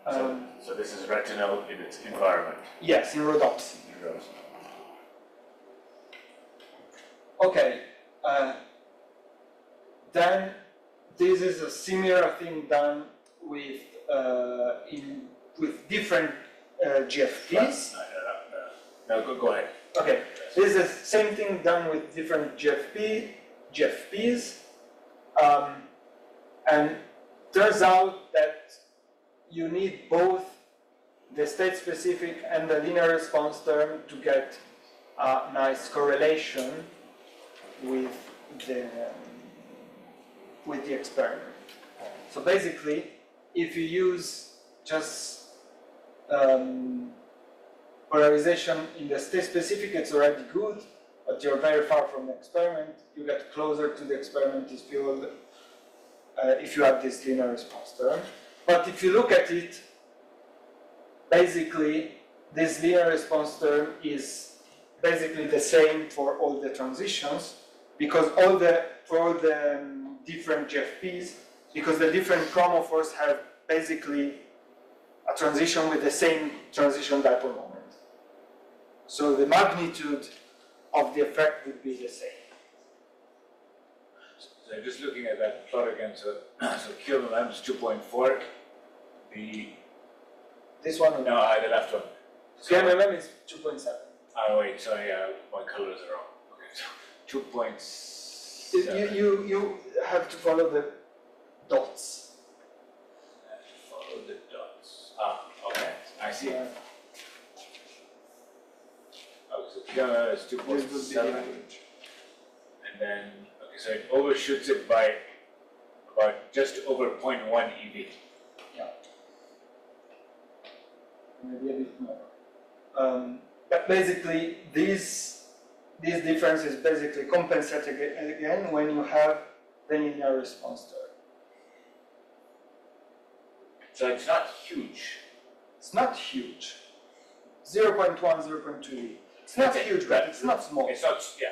Um,
so this is retinal in its environment.
yes, in rhodopsin. Okay. Uh, then this is a similar thing done with uh, in with different uh, GFPs.
No, no, no, no, go, go ahead.
Okay, this is the same thing done with different GFP, GFPs. Um, and turns out that you need both the state specific and the linear response term to get a nice correlation with the with the experiment. So basically, if you use just um, polarization in the state specific, it's already good, but you're very far from the experiment. You get closer to the experiment if you uh, if you have this linear response term. But if you look at it, basically this linear response term is basically the same for all the transitions because all the for all the um, different GFPs because the different chromophores have basically a transition with the same transition dipole moment. So the magnitude of the effect would be the same.
So just looking at that plot again, so, <coughs> so QMM is two point four, the,
This one,
no, uh, the left one. So-
PMMM is 2.7.
Oh, wait, sorry, uh, my colors are wrong. Okay, so <laughs> two point
You, you, you have to follow the dots.
Follow the dots. Ah, okay, I see.
Yeah,
Oh, so QMM is two
This would be
seven,
average.
and then, okay, so it overshoots it by about just over 0.1 EV.
Maybe a bit more. Um, but basically, this this difference is basically compensated again when you have the linear response term.
So it's not huge.
It's not huge. 0.1, 0.2. It's not
Okay,
huge, but it's not small.
It's not, yeah.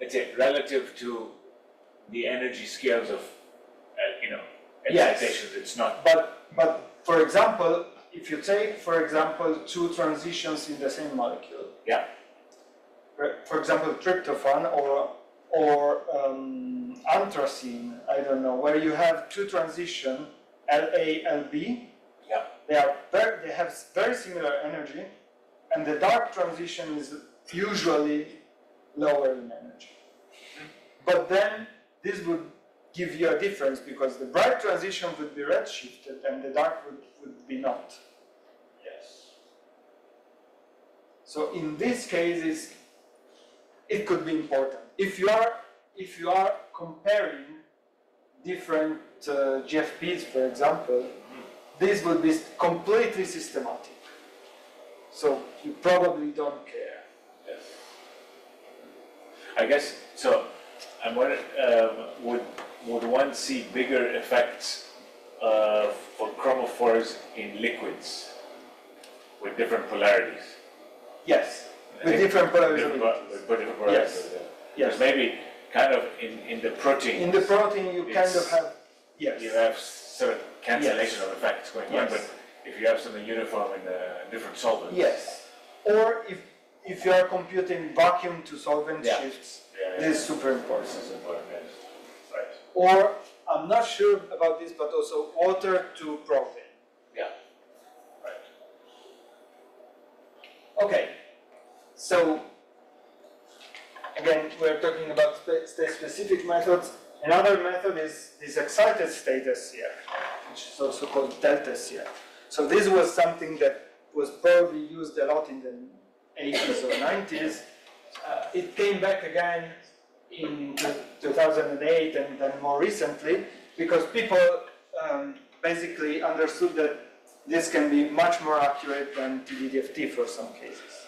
Let's say relative to the energy scales of, uh, you know,
Yes.
excitations, it's not,
But, but for example, if you take, for example, two transitions in the same molecule.
Yeah.
For example, tryptophan or or um, anthracene, I don't know, where you have two transition, LA, LB.
Yeah.
They are very, they have very similar energy, and the dark transition is usually lower in energy. But then this would give you a difference because the bright transition would be redshifted and the dark would, would be not.
Yes.
So in these cases, it could be important. If you are, if you are comparing different uh, GFPs, for example, this would be completely systematic. So you probably don't care.
I guess, so, I'm wondering, um, would, would one see bigger effects, uh, for chromophores in liquids with different polarities?
Yes, with different
Different,
polarizations.
po- with different polarities.
Yes.
yeah.
Yes.
Because maybe kind of in, in the protein.
In the protein, you kind of
It's-
have, yes.
You have of cancellation of effects going on,
Yes.
but if you have something uniform in the different solvents.
Yes. Or if, if you are computing vacuum to solvent
Yeah.
shifts,
Yeah, yeah.
this is super important.
This is important, yes. Right.
Or, I'm not sure about this, but also water to propane.
Yeah. Right.
Okay, so again, we're talking about spe- state-specific methods. Another method is this excited state SCF, which is also called delta SCF. So this was something that was probably used a lot in the 80s or 90s. Uh, it came back again in 2008 and then more recently because people um, basically understood that this can be much more accurate than TDDFT for some cases.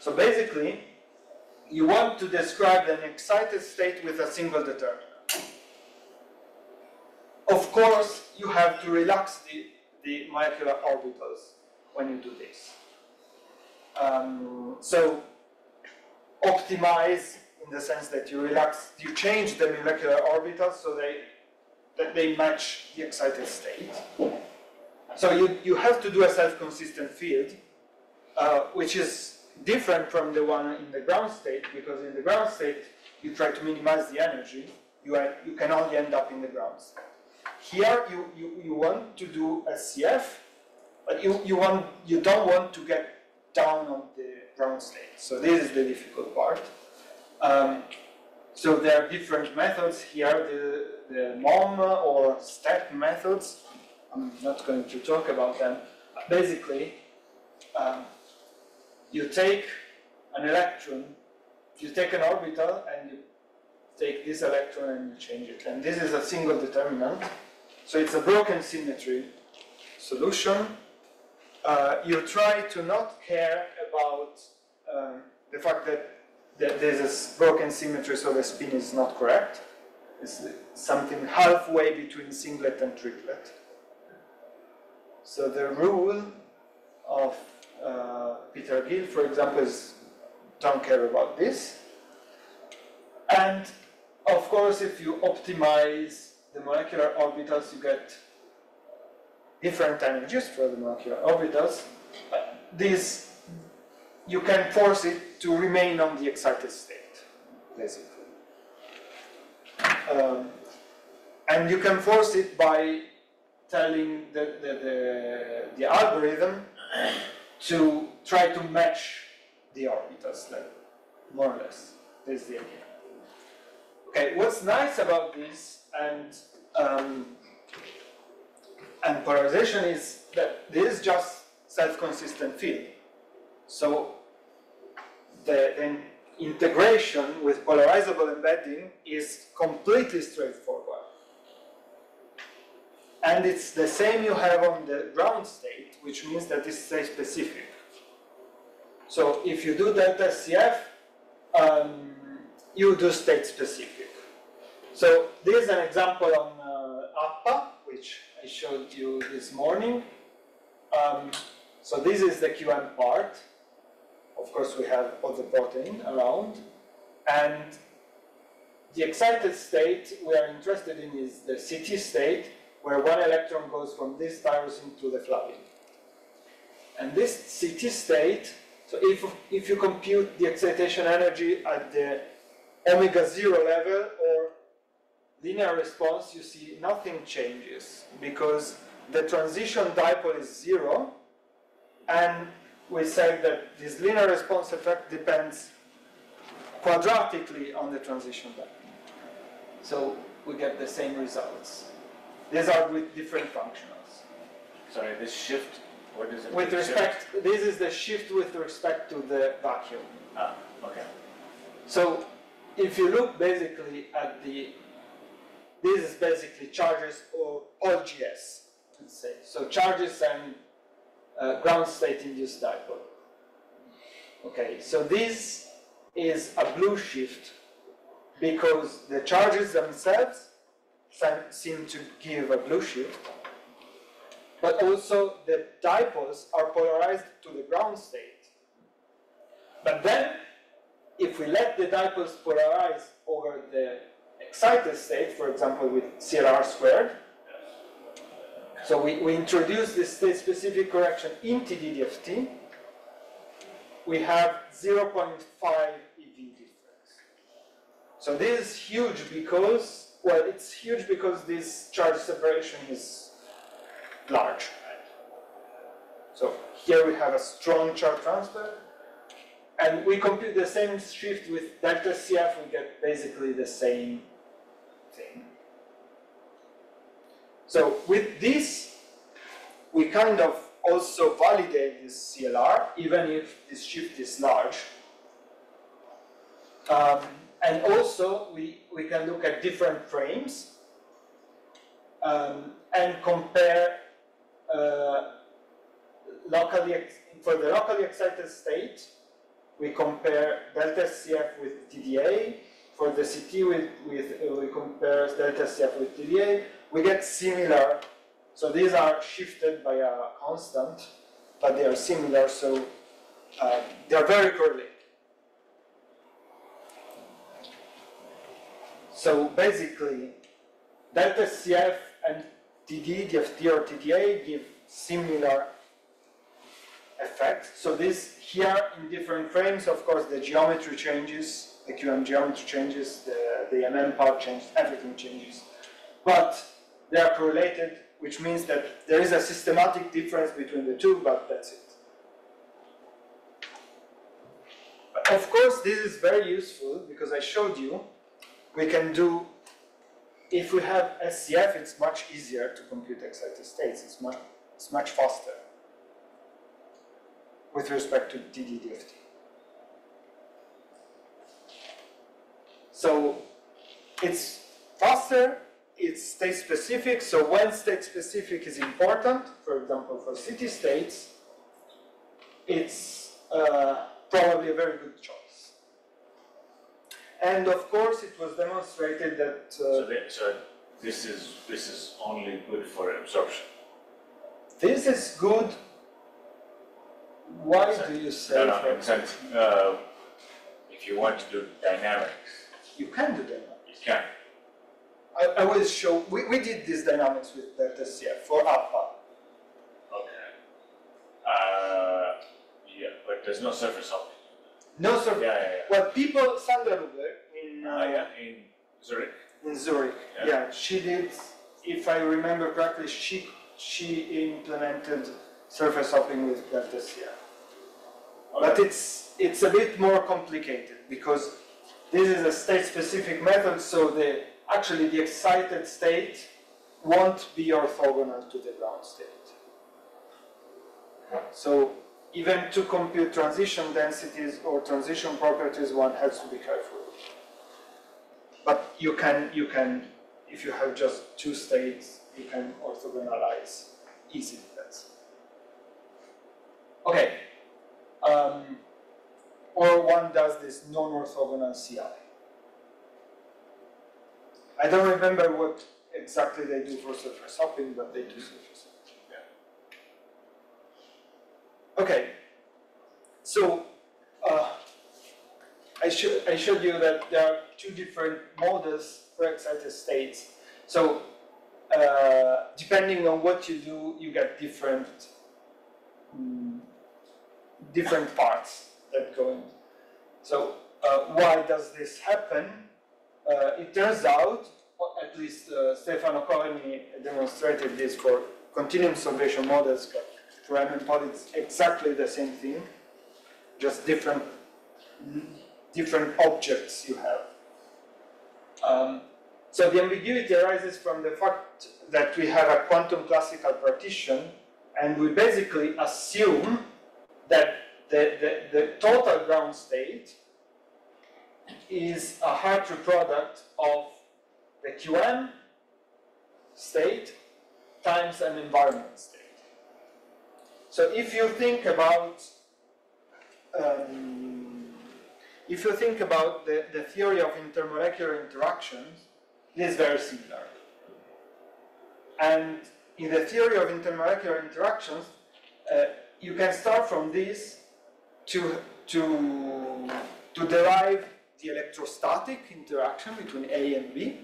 So basically, you want to describe an excited state with a single determinant. Of course, you have to relax the, the molecular orbitals when you do this. Um, so optimize in the sense that you relax, you change the molecular orbitals so they that they match the excited state. So you, you have to do a self-consistent field, uh, which is different from the one in the ground state, because in the ground state, you try to minimize the energy, you, are, you can only end up in the ground. Here, you, you, you want to do a CF, but you, you, want, you don't want to get down on the ground state. So this is the difficult part. Um, so there are different methods here, the, the MOM or STEP methods. I'm not going to talk about them. Basically, um, you take an electron, you take an orbital and you take this electron and you change it. And this is a single determinant. So it's a broken symmetry solution. Uh, you try to not care about um, the fact that, that there's a broken symmetry so the spin is not correct. It's something halfway between singlet and triplet. So the rule of uh, Peter Gill, for example, is don't care about this. And of course, if you optimize the molecular orbitals, you get different energies for the molecular orbitals. This, you can force it to remain on the excited state, basically. Um, and you can force it by telling the, the, the, the algorithm to try to match the orbitals, more or less. This is the idea. Okay, what's nice about this and um, and polarization is that this is just self-consistent field. So the integration with polarizable embedding is completely straightforward. And it's the same you have on the ground state, which means that it's state specific. So if you do delta SCF, um, you do state specific. So this is an example on uh, APPA, which I showed you this morning. Um, so this is the QM part. Of course, we have all the protein around. And the excited state we are interested in is the CT state, where one electron goes from this tyrosine to the flavin. And this CT state So if, if you compute the excitation energy at the omega zero level or linear response, you see nothing changes because the transition dipole is zero and we say that this linear response effect depends quadratically on the transition dipole. So we get the same results. These are with different functionals.
Sorry, this shift, what is it?
With respect, this is the shift with respect to the vacuum.
Ah, okay.
So if you look basically at the, this is basically charges or OGS, let's say. So charges and uh, ground state induced dipole. Okay, so this is a blue shift because the charges themselves seem to give a blue shift, but also the dipoles are polarized to the ground state. But then if we let the dipoles polarize over the excited state, for example with CLR squared, so we, we introduce this state-specific correction in TDDFT, we have 0.5 EV difference. So this is huge because, well, it's huge because this charge separation is large. So here we have a strong charge transfer, and we compute the same shift with delta SCF, we get basically the same thing. So with this, we kind of also validate this CLR, even if this shift is large. Um, and also, we, we can look at different frames um, and compare uh, locally, for the locally excited state, we compare delta SCF with TDA. For the CT, with, with, uh, we compare delta SCF with TDA. We get similar, so these are shifted by a constant, but they are similar, so uh, they are very correlated. So basically, delta SCF and TD, DFT or TDA give similar effects. So this here in different frames, of course, the geometry changes, the QM geometry changes, the, the MM part changes, everything changes. But they are correlated, which means that there is a systematic difference between the two, but that's it. Of course, this is very useful because I showed you we can do, if we have SCF, it's much easier to compute excited states, it's much, it's much faster with respect to TDDFT. So it's faster, it's state specific, so when state specific is important, for example for CT states, it's uh, probably a very good choice. And of course it was demonstrated that
So
uh,
the- so this is, this is only good for absorption.
this is good. Why do you say
No, no, in uh, if you want to do dynamics,
You can do dynamics.
you can.
I, I will show, we, we did this dynamics with delta SCF for alpha.
Okay. Uh, yeah, but there's no surface hopping.
No
Yeah, yeah, yeah.
Well, people, Sandra Luber in,
Ah,
uh,
yeah, in Zurich.
in Zurich,
Yeah.
yeah, she did, if I remember correctly, she, she implemented surface hopping with delta SCF. But it's, it's a bit more complicated because this is a state-specific method, so the, actually the excited state won't be orthogonal to the ground state. So even to compute transition densities or transition properties, one has to be careful. But you can, you can, if you have just two states, you can orthogonalize easily, that's. Okay. Um, or one does this non-orthogonal CI. I don't remember what exactly they do for surface hopping, but they do surface hopping. Okay, so uh, I showed I showed you that there are two different models for excited states. So uh, depending on what you do, you get different mm, different parts that go in. So uh, why does this happen? Uh, it turns out, at least uh, Stefano Corni demonstrated this for continuum solvation models for MMPol, it's exactly the same thing, just different different objects you have. Um, so the ambiguity arises from the fact that we have a quantum classical partition and we basically assume that the, the, the total ground state is a Hartree product of the QM state times an environment state. So if you think about um, if you think about the, the theory of intermolecular interactions, it is very similar. And in the theory of intermolecular interactions, uh, you can start from this to, to, to derive the electrostatic interaction between A and B,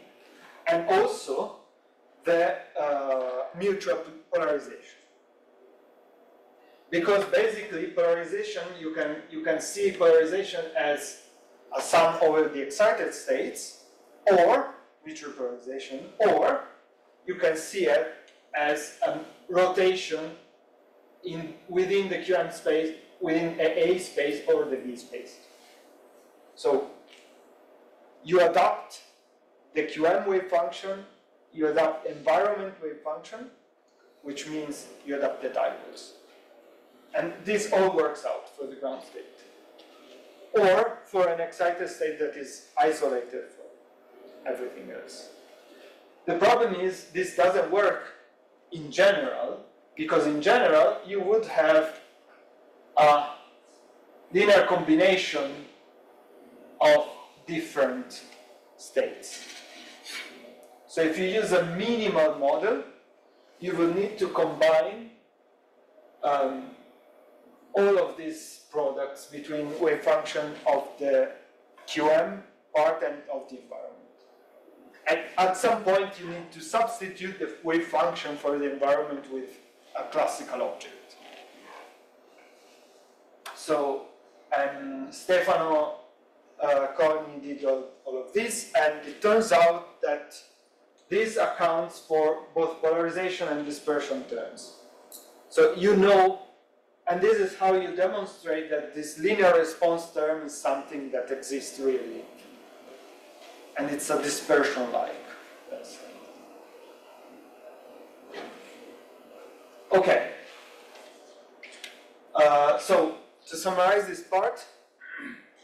and also the uh, mutual polarization. Because basically polarization, you can, you can see polarization as a sum over the excited states, or mutual polarization, or you can see it as a rotation in, within the QM space, within a A space or the B space. So you adopt the QM wave function, you adopt environment wave function, which means you adopt the dipoles. And this all works out for the ground state. Or for an excited state that is isolated from everything else. The problem is this doesn't work in general, because in general you would have a linear combination of different states. So if you use a minimal model, you will need to combine um, all of these products between wave function of the QM part and of the environment. And at some point you need to substitute the wave function for the environment with a classical object. So, and Stefano uh, did all, all of this, and it turns out that this accounts for both polarization and dispersion terms. So you know, and this is how you demonstrate that this linear response term is something that exists really. And it's a dispersion-like. Okay. Uh, so to summarize this part,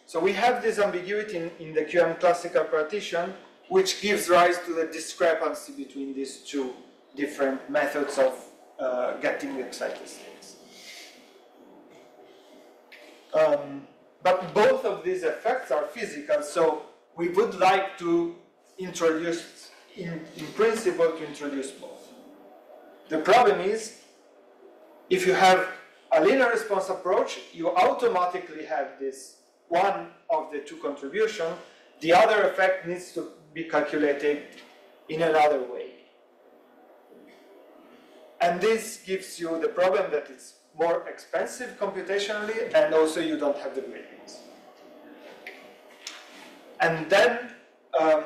so we have this ambiguity in, in the QM classical partition, which gives rise to the discrepancy between these two different methods of uh, getting excited states. Um, but both of these effects are physical, so we would like to introduce, in, in principle, to introduce both. The problem is, if you have a linear response approach, you automatically have this one of the two contribution, the other effect needs to be calculated in another way. And this gives you the problem that it's more expensive computationally and also you don't have the gradients. And then um,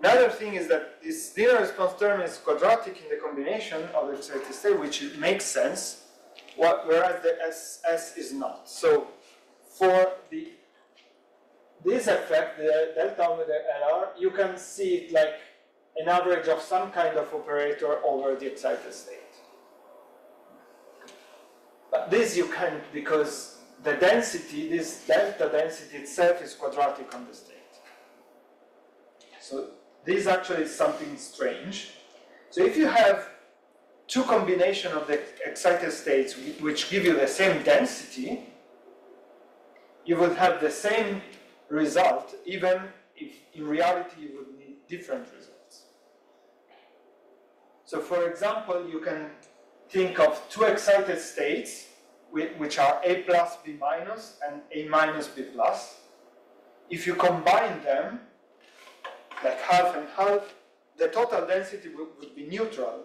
another thing is that this linear response term is quadratic in the combination of the excited state, which makes sense, whereas the SS is not. So for the this effect, the delta omega LR, you can see it like an average of some kind of operator over the excited state. But this you can't because the density, this delta density itself is quadratic on the state. So this actually is something strange. So if you have two combination of the excited states which give you the same density, you would have the same result even if in reality you would need different results. So for example, you can think of two excited states which are A plus B minus and A minus B plus. If you combine them, like half and half, the total density would, be neutral.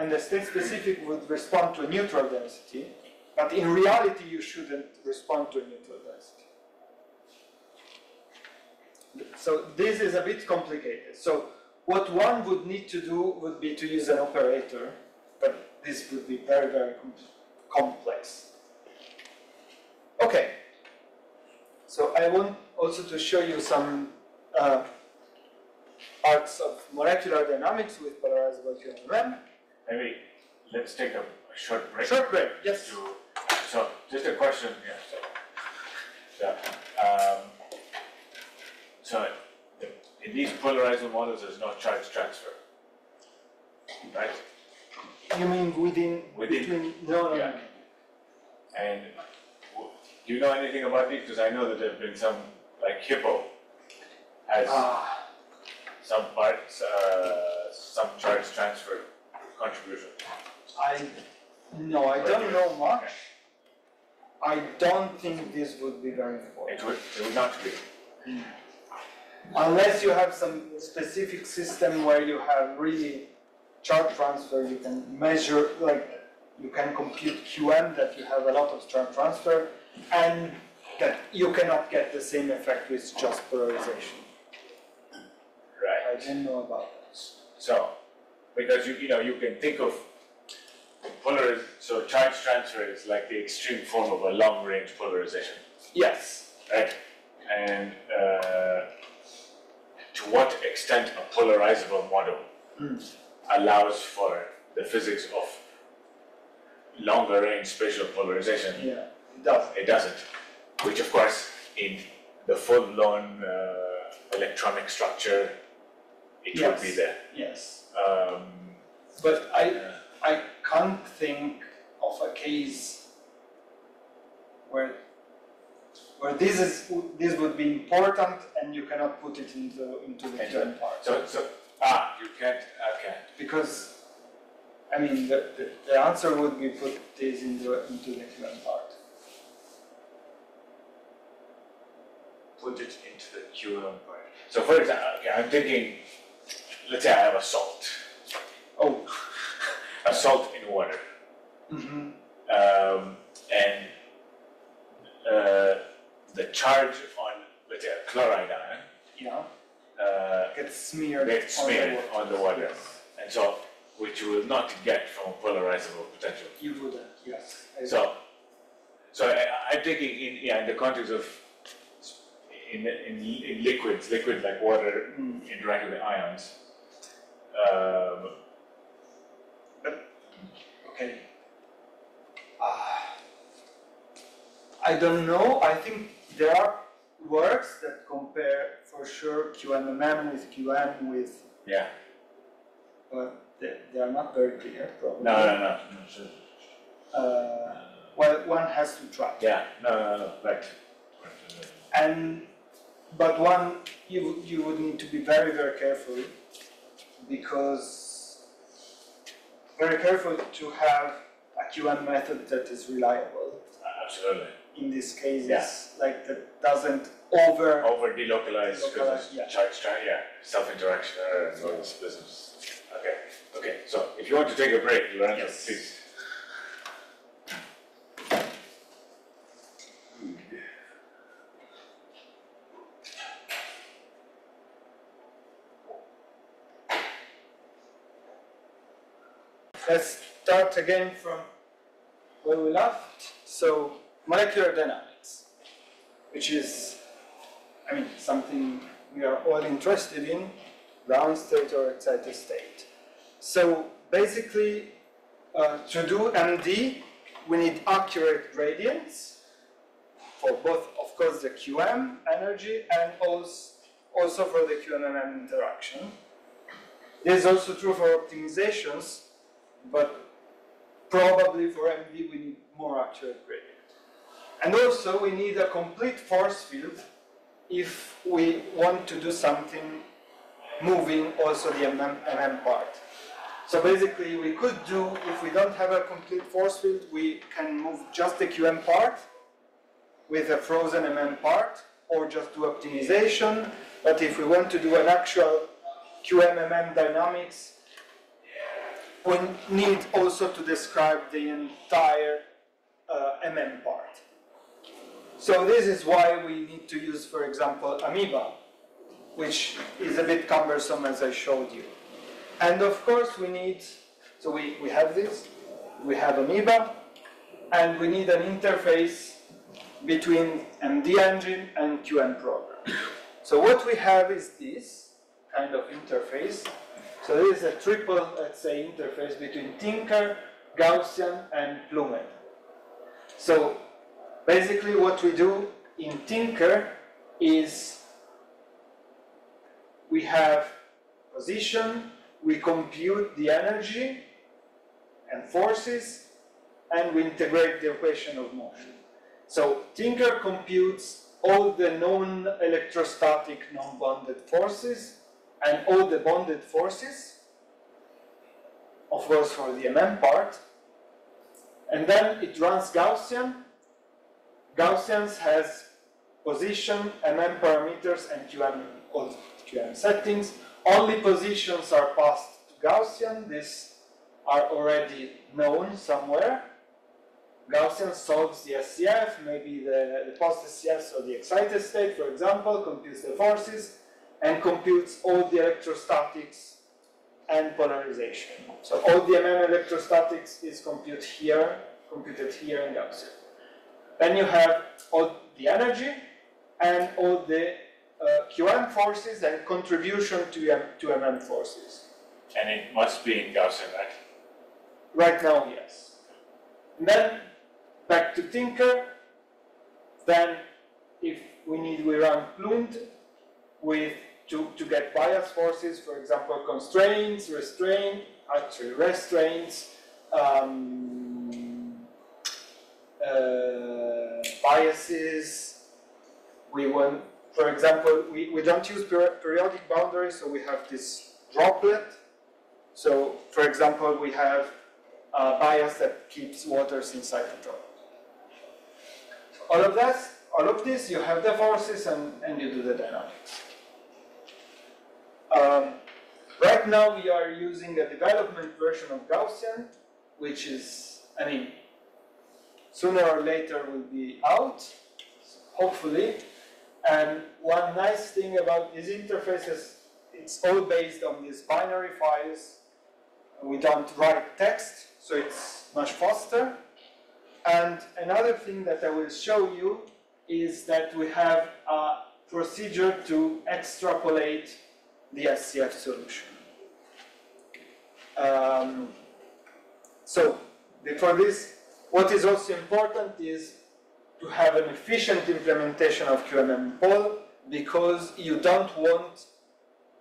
and the state specific would respond to a neutral density, but in reality you shouldn't respond to a neutral density. So this is a bit complicated. So what one would need to do would be to use an operator, but this would be very, very com- complex. Okay. So I want also to show you some uh, parts of molecular dynamics with polarizable QMM.
Maybe let's take a short break.
Short break, yes.
to, so, just a question, yeah, so. So, um, so, in these polarizable models, there's no charge transfer. Right?
You mean within,
Within.
between, no, no, no.
Yeah. And w- do you know anything about these? Because I know that there've been some, like Hippo has
Ah,
some parts, uh, some charge transfer contribution.
I, no, I don't know much. I don't think this would be very important.
It would, it would not be.
Unless you have some specific system where you have really charge transfer, you can measure, like, you can compute QM that you have a lot of charge transfer, and that you cannot get the same effect with just polarization.
Right.
I didn't know about that.
So, because you, you know, you can think of polariz, so charge transfer is like the extreme form of a long range polarization,
Yes.
right? And, uh, to what extent a polarizable model
Hmm.
allows for the physics of longer range spatial polarization,
Yeah, it does.
it doesn't. Which of course, in the full-blown, uh, electronic structure, it would be there.
Yes.
Um,
But I,
uh,
I can't think of a case where, where this is, this would be important and you cannot put it into, into the QM part.
So, so, ah, you can't, okay,
Because, I mean, the, the, the answer would be put this into, into the QM part.
put it into the QM part. So for example, okay, I'm thinking, let's say I have a salt,
Oh. <laughs>
a salt in water,
Mm-hmm.
um, and, uh, the charge on, let's say, a chloride ion,
Yeah,
uh,
gets smeared
gets
on the water.
on the water.
Yes.
And so, which you will not get from polarizable potential.
You wouldn't, yes. I-
So, so I, I'm thinking in, yeah, in the context of, in, in, in liquids, liquid like water
Mm.
interacting with ions. Um,
Okay. Ah. I don't know, I think there are works that compare for sure QMMM with QM with,
yeah,
but they, they are not very clear probably.
no, no, no, no, sure.
Uh, well, one has to try.
yeah, no, no, no, right.
And, but one, you, you would need to be very, very careful because very careful to have a QM method that is reliable.
Absolutely.
In these cases,
Yeah.
like that doesn't over,
Over delocalized because
yeah.
charge, yeah, self-interaction uh, and all this business. Okay, okay, so if you want to take a break, Lorenzo,
Yes.
please.
let's start again from where we left. So molecular dynamics, which is, I mean, something we are all interested in, ground state or excited state. So basically, uh, to do MD, we need accurate gradients for both, of course, the QM energy and also, also for the QMMM interaction. This is also true for optimizations, but probably for MD we need more accurate gradient. And also we need a complete force field if we want to do something moving also the MM, MM part. So basically we could do, if we don't have a complete force field, we can move just the QM part with a frozen MM part or just do optimization. But if we want to do an actual QMMM dynamics, we need also to describe the entire uh, MM part. So this is why we need to use, for example, AMOEBA, which is a bit cumbersome as I showed you. And of course we need, so we, we have this, we have AMOEBA, and we need an interface between MD engine and QM program. So what we have is this kind of interface. So this is a triple, let's say, interface between Tinker, Gaussian, and Plumed. So basically what we do in Tinker is we have position, we compute the energy and forces, and we integrate the equation of motion. So Tinker computes all the known electrostatic non-bonded forces and all the bonded forces, of course for the MM part, and then it runs Gaussian. Gaussians has position, MM parameters, and QM, QM settings. Only positions are passed to Gaussian. These are already known somewhere. Gaussian solves the SCF, maybe the, the post-SCF, so the excited state, for example, computes the forces, and computes all the electrostatics and polarization. So all the MM electrostatics is computed here, computed here in Gaussian. Then you have all the energy and all the uh, QM forces and contribution to, M, to MM forces.
And it must be in Gaussian, right?
Right now, yes. And then back to Tinker. Then if we need, we run Plumed with to, to get bias forces, for example, constraints, restraint, actually restraints, um, uh, biases. We want, for example, we, we don't use per- periodic boundaries, so we have this droplet. So, for example, we have a bias that keeps waters inside the droplet. All of that, all of this, you have the forces and, and you do the dynamics. Um, right now we are using a development version of Gaussian, which is, I mean, sooner or later will be out, hopefully. And one nice thing about these interfaces, it's all based on these binary files. We don't write text, so it's much faster. And another thing that I will show you is that we have a procedure to extrapolate the SCF solution. Um, so, before this, what is also important is to have an efficient implementation of QM/MMPol because you don't want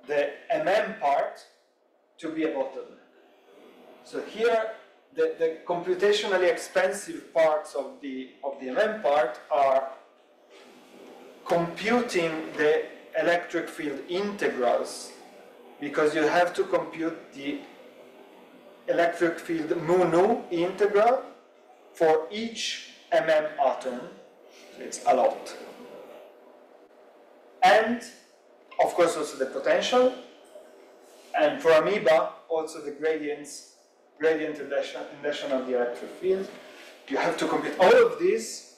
the MM part to be a bottleneck. So here, the, the computationally expensive parts of the, of the MM part are computing the electric field integrals because you have to compute the electric field mu nu integral for each mm atom. It's a lot. And of course also the potential and for AMOEBA also the gradients gradient induction of the electric field. You have to compute all of this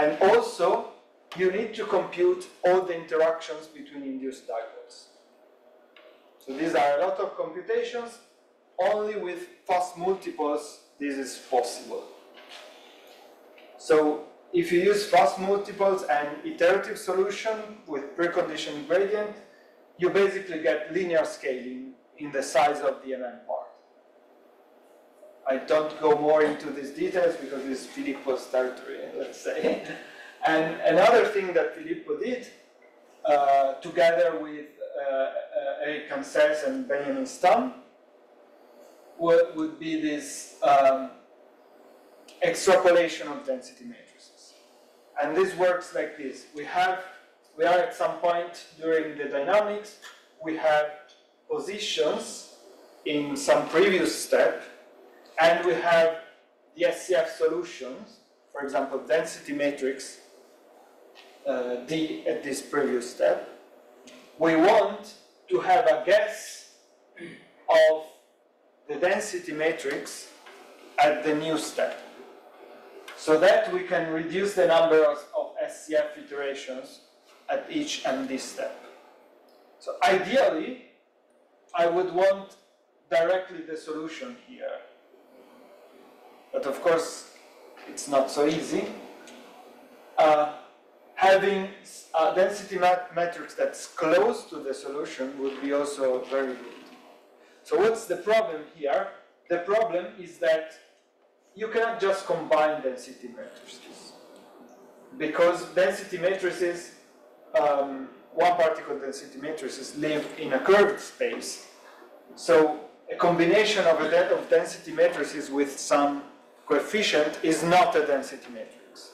and also you need to compute all the interactions between induced dipoles. So these are a lot of computations. Only with fast multipoles this is possible. So if you use fast multipoles and iterative solution with preconditioned gradient, you basically get linear scaling in the size of the MM part. I don't go more into these details because is Filippo's territory, <laughs> let's say. And another thing that Filippo did, uh, together with uh, uh, Eric Cancès and Benjamin Stamm, would, would be this um, extrapolation of density matrices. And this works like this. We have, we are at some point during the dynamics, we have positions in some previous step, and we have the SCF solutions, for example, density matrix uh, D at this previous step. We want to have a guess of the density density matrix at the new step. So that we can reduce the number of, SCF iterations at each MD step. So ideally, I would want directly the solution here. But of course, it's not so easy. Uh, having a density mat- matrix that's close to the solution would be also very good. So what's the problem here? The problem is that you cannot just combine density matrices. Because density matrices, um, one particle density matrices live in a curved space. So a combination of a de- of density matrices with some coefficient is not a density matrix.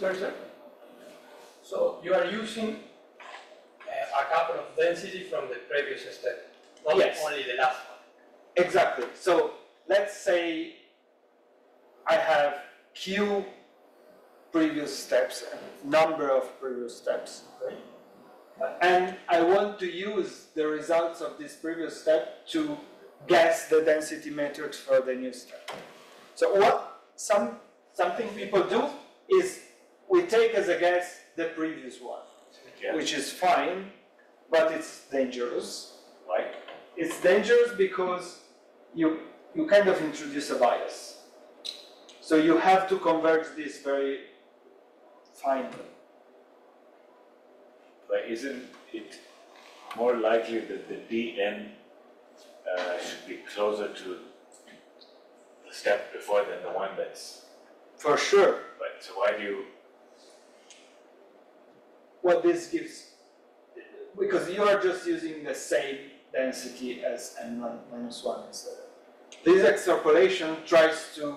Sorry, sir. So you are using uh, a couple of density from the previous step, not
Yes.
only the last one.
Exactly. So let's say I have q previous steps and number of previous steps.
Okay?
And I want to use the results of this previous step to guess the density matrix for the new step. So what some something people do is we take as a guess the previous one,
Yeah,
which is fine, but it's dangerous.
why?
It's dangerous because you you kind of introduce a bias. So you have to converge this very finely.
But isn't it more likely that the dn uh, should be closer to the step before than the one that's,
For sure.
but so why do you,
what this gives, because you are just using the same density as n minus one instead. This extrapolation tries to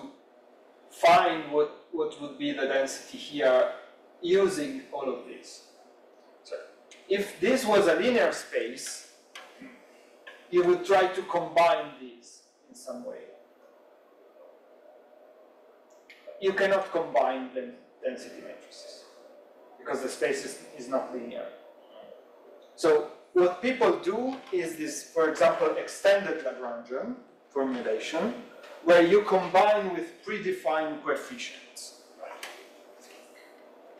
find what, what would be the density here using all of this. So if this was a linear space, you would try to combine these in some way. You cannot combine the density matrices because the space is, is not linear. So what people do is this, for example, extended Lagrangian formulation, where you combine with predefined coefficients.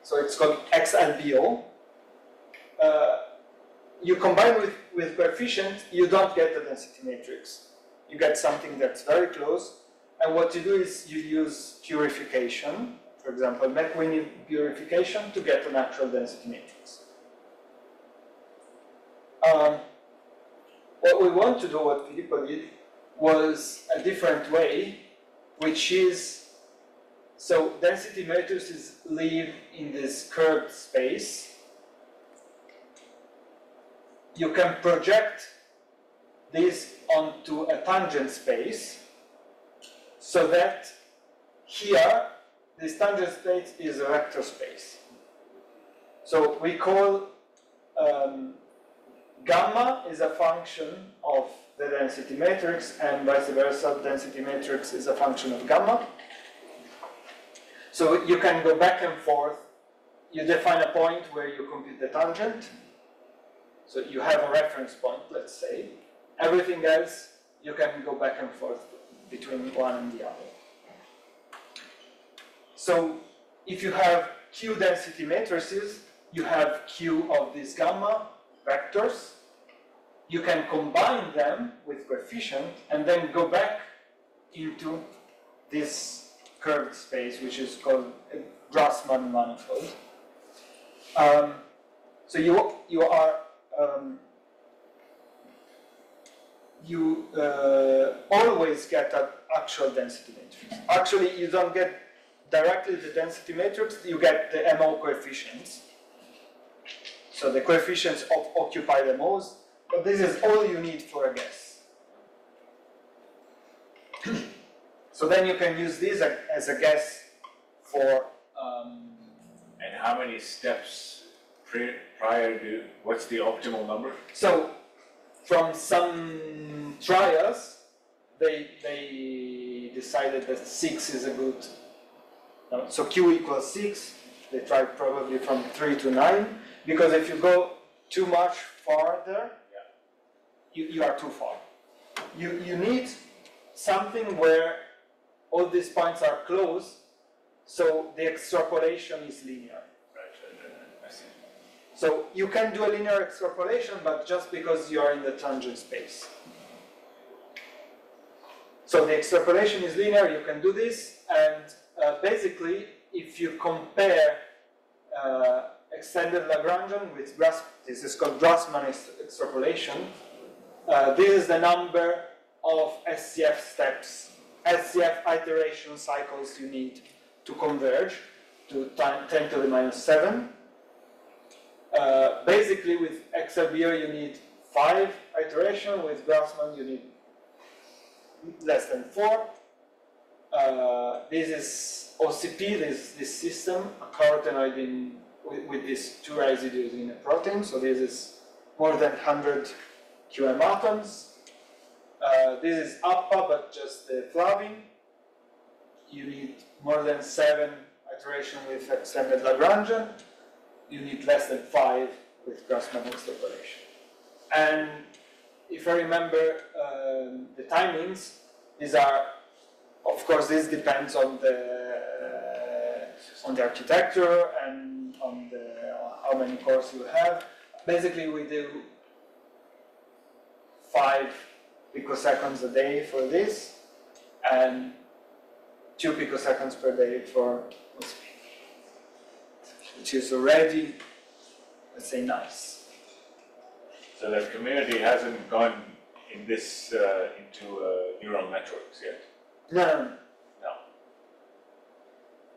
So it's called X XLBO. Uh, you combine with, with coefficients, you don't get the density matrix. You get something that's very close, and what you do is you use purification, for example, McWeeny purification to get an actual density matrix. Um, what we want to do, what Filippo did, was a different way, which is so density matrices live in this curved space. You can project this onto a tangent space so that here this tangent space is a vector space. So we call um, gamma is a function of the density matrix and vice versa, density matrix is a function of gamma. So you can go back and forth, you define a point where you compute the tangent. So you have a reference point, let's say. Everything else, you can go back and forth between one and the other. So if you have q density matrices, you have q of these gamma vectors. You can combine them with coefficient and then go back into this curved space, which is called a Grassmann manifold. Um, so you you are um, you uh, always get an actual density matrix. Actually, you don't get directly the density matrix, you get the MO coefficients. So the coefficients of occupy the most, but this is all you need for a guess. <clears throat> so then you can use this as a guess for um,
and how many steps pri- prior to, what's the optimal number?
So, from some trials, they, they decided that six is a good. so Q equals six. They tried probably from three to nine because if you go too much farther, you, you are too far. You, you need something where all these points are close, so the extrapolation is linear.
Right, right, right, I see.
So you can do a linear extrapolation, but just because you are in the tangent space. So the extrapolation is linear, you can do this, and uh, basically, if you compare uh, extended Lagrangian with Grass, this is called Grassmann extrapolation. Uh, this is the number of SCF steps, SCF iteration cycles you need to converge to 10 10 to the minus 7. Uh, basically, with XLBO, you need five iteration. With Grassmann, you need less than four. Uh, this is OCP, this, this system, a carotenoid in, with, with these two residues in a protein. So this is more than 100 QM atoms. Uh, this is APPA, but just the flavin. You need more than seven iteration with extended Lagrangian you need less than five with Grassmann extrapolation. And if I remember um, the timings, these are, of course, this depends on the uh, on the architecture and on the how many cores you have. Basically, we do five picoseconds a day for this, and two picoseconds per day for which is already, let's say, nice.
So the community hasn't gone in this, uh, into uh, neural networks yet?
No, no,
No.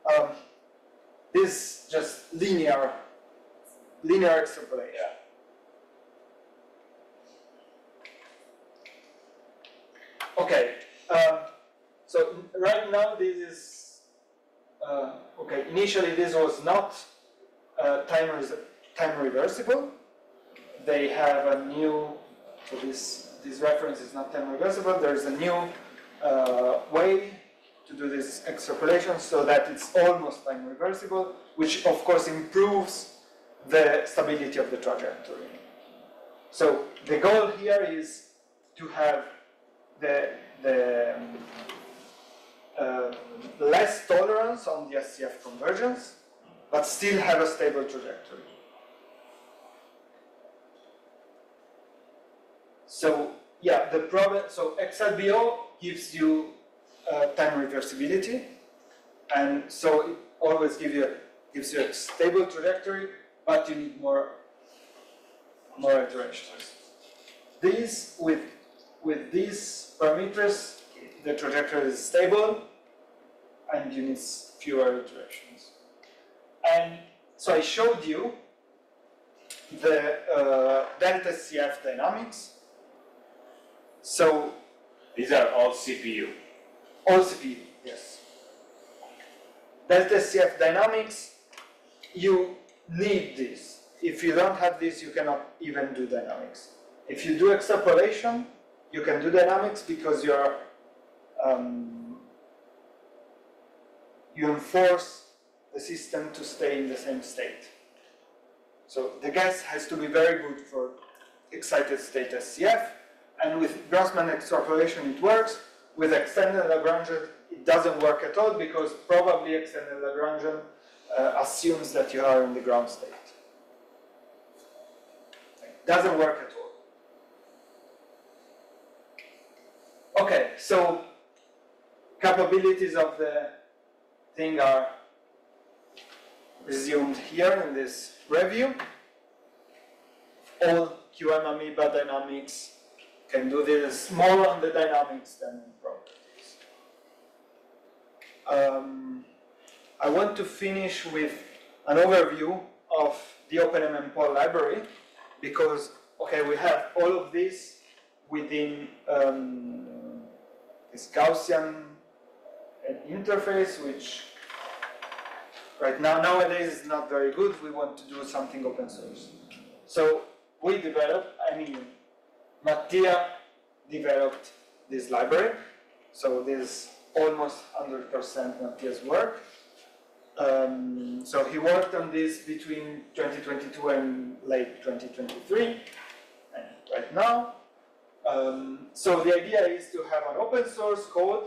no. Um, this just linear, linear extrapolation.
Yeah.
Okay, um, so right now this is, uh, okay, initially this was not uh, time, time reversible. They have a new, so this, this reference is not time reversible, there's a new uh, way to do this extrapolation so that it's almost time reversible, which of course improves the stability of the trajectory. So the goal here is to have the, the um, uh, less tolerance on the SCF convergence, but still have a stable trajectory. So yeah, the problem, so XLBO gives you uh, time reversibility, and so it always give you, gives you a stable trajectory, but you need more, more iterations. These, with, with these parameters, the trajectory is stable, and you need fewer iterations. And so I showed you the uh, delta SCF dynamics. So
These are all CPU.
all CPU, yes. Delta CF dynamics, you need this. If you don't have this, you cannot even do dynamics. If you do extrapolation, you can do dynamics because you're um, you enforce the system to stay in the same state. So the gas has to be very good for excited state SCF, and with Grassmann extrapolation it works. With extended Lagrangian, it doesn't work at all because probably extended Lagrangian uh, assumes that you are in the ground state. It Doesn't work at all. Okay, so capabilities of the thing are resumed here in this review. All QM amoeba dynamics can do this more on the dynamics than in properties. Um, I want to finish with an overview of the OpenMMPol library because, okay, we have all of this within um, this Gaussian interface, which right now nowadays is not very good. We want to do something open source. So we developed, I mean, Mattia developed this library. So this is almost 100% Mattia's work. Um, so he worked on this between 2022 and late 2023, and right now. Um, so the idea is to have an open source code,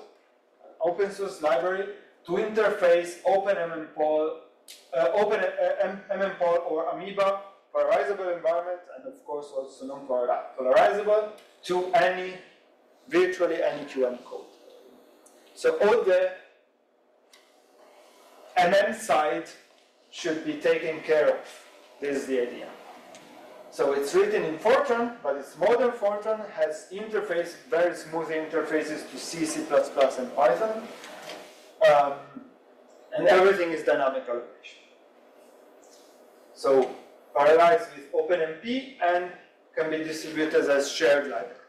open source library to interface OpenMMPol, uh, Open uh, MMPol or AMOEBA polarizable environment, and of course also non-polarizable to any, virtually any QM code. So all the MM side should be taken care of. This is the idea. So it's written in Fortran, but it's modern Fortran, has interface, very smooth interfaces to C, C++, and Python. Um, and everything is dynamic allocation. So parallelized with OpenMP and can be distributed as shared library.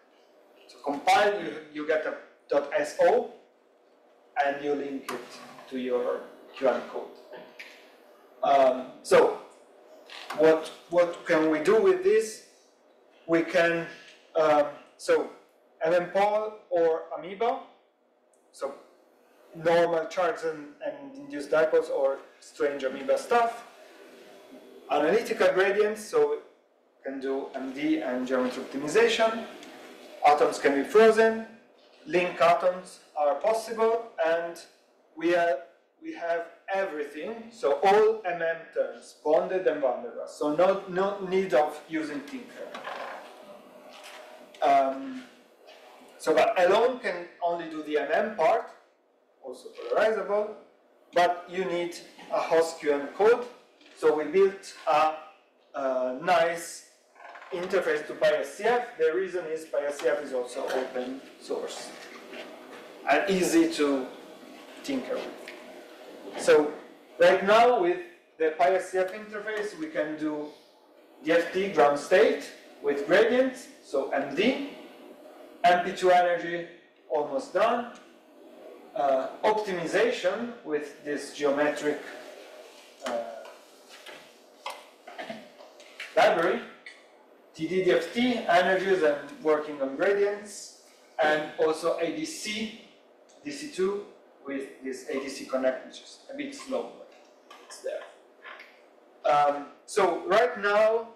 So compile, you, you get a .so, and you link it to your QM code. Um, so what what can we do with this? We can um, so MMPOL or Amoeba, so normal charts and, and induced dipoles or strange Amoeba stuff. Analytical gradients, so we can do MD and geometry optimization. Atoms can be frozen. Link atoms are possible, and we are we have everything, so all MM terms, bonded and van der Waals, so no, no need of using Tinker. Um, so, but alone can only do the MM part, also polarizable, but you need a host QM code, so we built a, a nice interface to PySCF. The reason is PySCF is also open source and easy to tinker with. So right now with the PySCF interface, we can do DFT ground state with gradients, so MD, MP2 energy almost done, uh, optimization with this geometric uh, library, TDDFT, energies and working on gradients, and also ADC, DC2 with this ADC connect, which is a bit slow, but it's there. Um, so right now,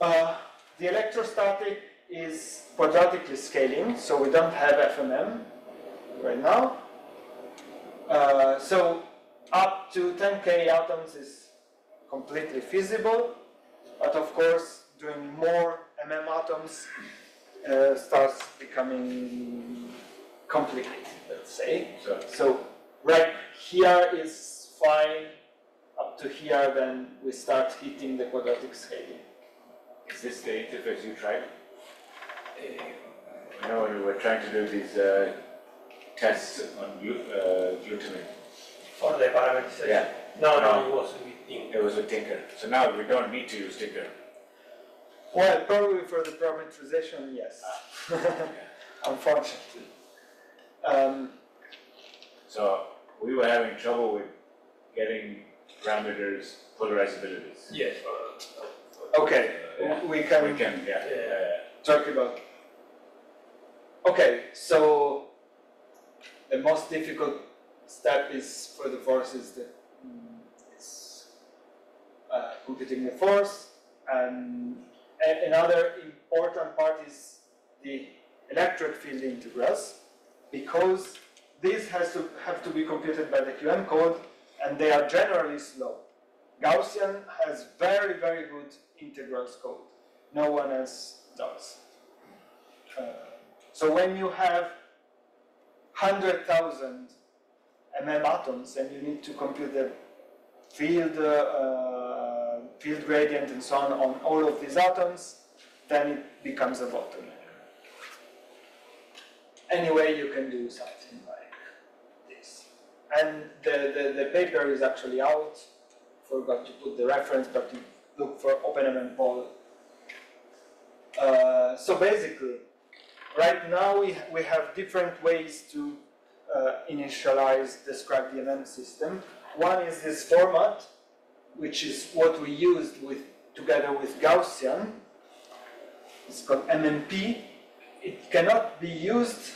uh, the electrostatic is quadratically scaling, so we don't have FMM right now. Uh, so up to 10k atoms is completely feasible, but of course doing more MM atoms uh, starts becoming complicated, let's say.
So,
So right here is fine, up to here then we start hitting the quadratic scaling.
is this the interface you tried? You know, we were trying to do these uh, tests on glu- uh, glutamine.
For the parameterization?
Yeah.
No, no,
No.
it was with Tinker.
It was with Tinker. So now we don't need to use Tinker.
Well, probably for the parameterization, yes. <laughs> Unfortunately. Um,
So we were having trouble with getting parameters polarizabilities.
Yes.
okay,
Yeah.
we
We
can
can, yeah, yeah, yeah.
talk about. Okay, so the most difficult step is for the force is the mm, is uh, computing the force, and a- another important part is the electric field integrals, because this has to have to be computed by the QM code, and they are generally slow. Gaussian has very very good integrals code. No one else does. Uh, so when you have 100,000 mm atoms and you need to compute the field, uh, field gradient and so on on all of these atoms, then it becomes a bottleneck. Anyway, you can do something like this. And the, the, the paper is actually out. Forgot to put the reference, but you look for OpenMMPol. Uh, so basically, right now we, we have different ways to uh, initialize, describe the MM system. One is this format, which is what we used with together with Gaussian. It's called MMP. It cannot be used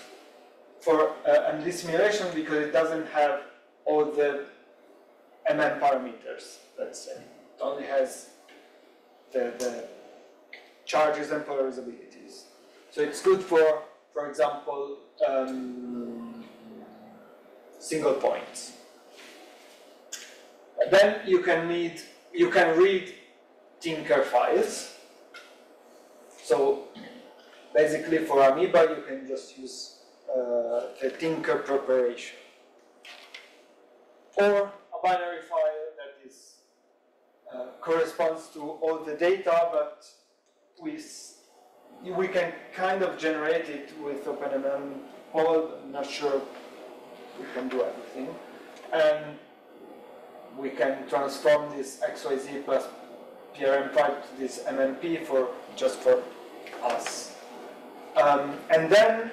for uh, MD simulation because it doesn't have all the MM parameters, let's say. It only has the, the charges and polarizabilities. So it's good for, for example, um, single points. Then you can need, you can read Tinker files. So basically for Amoeba you can just use uh, the Tinker preparation. Or a binary file that is uh, corresponds to all the data, but with we can kind of generate it with OpenMM Paul, I'm not sure we can do everything. And we can transform this XYZ plus PRM5 to this MMP for just for us. Um, and then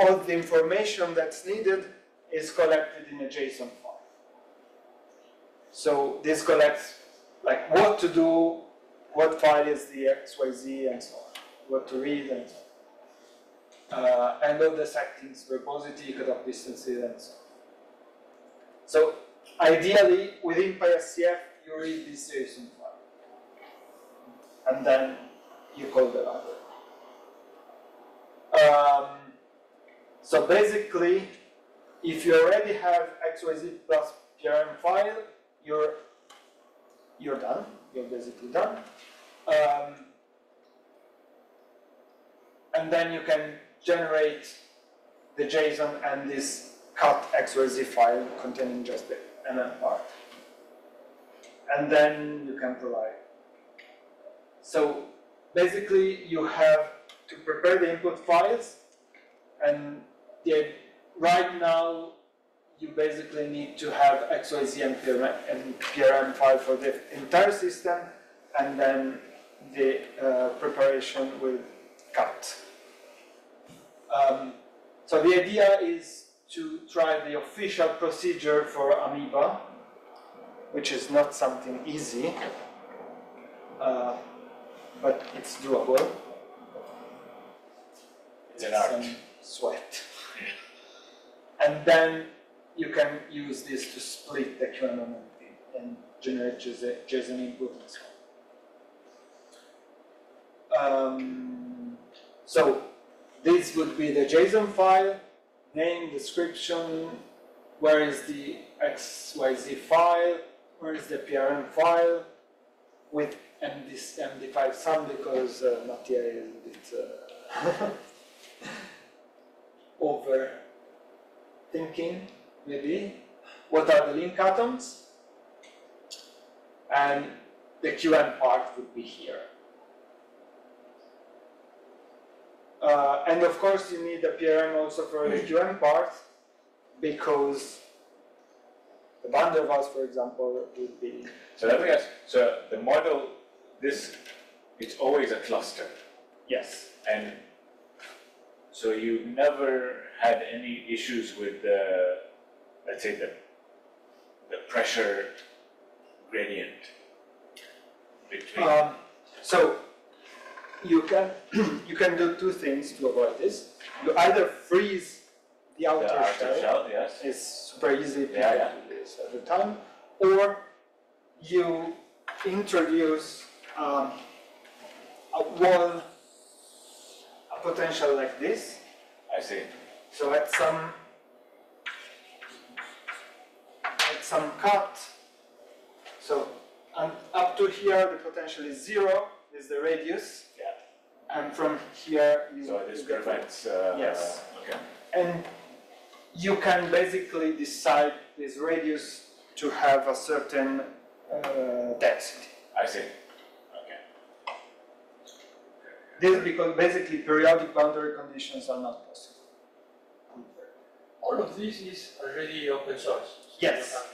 all the information that's needed is collected in a JSON file. So this collects like what to do, what file is the XYZ and so on, what to read and so on. Uh, and all the settings, verbosity, cutoff distances and so on. So ideally, within PySCF, you read this JSON file. And then you call the library. Um, so basically, if you already have XYZ plus PRM file, you're you're done. You're basically done. Um, and then you can generate the JSON and this cut XYZ file containing just the MM part. And then you can provide. So basically, you have to prepare the input files, and the, right now you basically need to have XYZ and PRM, and PRM file for the entire system, and then the uh, preparation will cut. Um, so the idea is to try the official procedure for Amoeba, which is not something easy, uh, but it's doable.
It's an art.
Some sweat. And then you can use this to split the QMM and generate JSON input and so on. Um, so this would be the JSON file, name, description, where is the XYZ file, where is the PRM file, with and this MD5 sum because uh, Mattia is a bit uh, <laughs> over thinking maybe. What are the link atoms? And the QM part would be here. Uh, and of course you need a PRM also for the QM part because the van der Waals, for example, would be
So let me ask, so the model, this, it's always a cluster,
yes.
and so you never had any issues with the, let's say the, the pressure gradient between,
Um, so you can <clears throat> you can do two things to avoid this. You either freeze the
the
outer
outer
shell,
shell, yes?
it's super easy, people
Yeah, yeah.
do this at the time, or you introduce um, a wall, potential like this.
I see,
So at some at some cut, so and up to here the potential is zero, is the radius,
yeah,
and from here you,
so this prevents, uh,
Yes.
okay,
and you can basically decide this radius to have a certain uh, density.
I see, okay,
This because basically periodic boundary conditions are not possible.
All of this is already open source. so
Yes.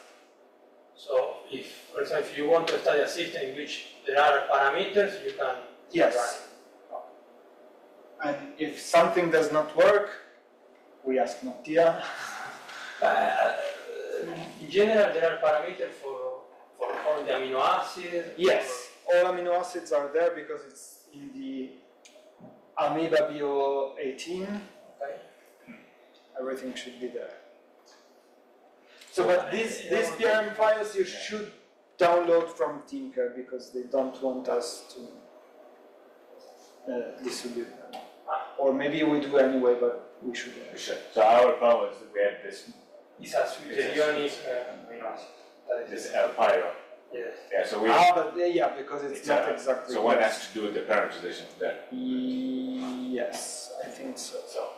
So if, for example, if you want to study a system in which there are parameters, you can
Yes.
run.
And if something does not work, we ask Mattia. <laughs>
Uh, in general, there are parameters for, for all the amino acids.
Yes, all amino acids are there because it's in the Amoeba Bio 18.
for- okay.
Everything should be there. So, but these these PRM files you should download from Tinker because they don't want us to uh, distribute them.
Ah,
or maybe we do anyway, but we should.
Sure. So our problem is that we have this,
It's a sui generis uh, amino acid. That is,
this L pyro.
Yes.
Yeah, so we,
Ah, but uh, yeah, because it's,
It's
not
a-
exactly.
so one
yes.
has to do with the parameterization there.
Yes, I think so.
So,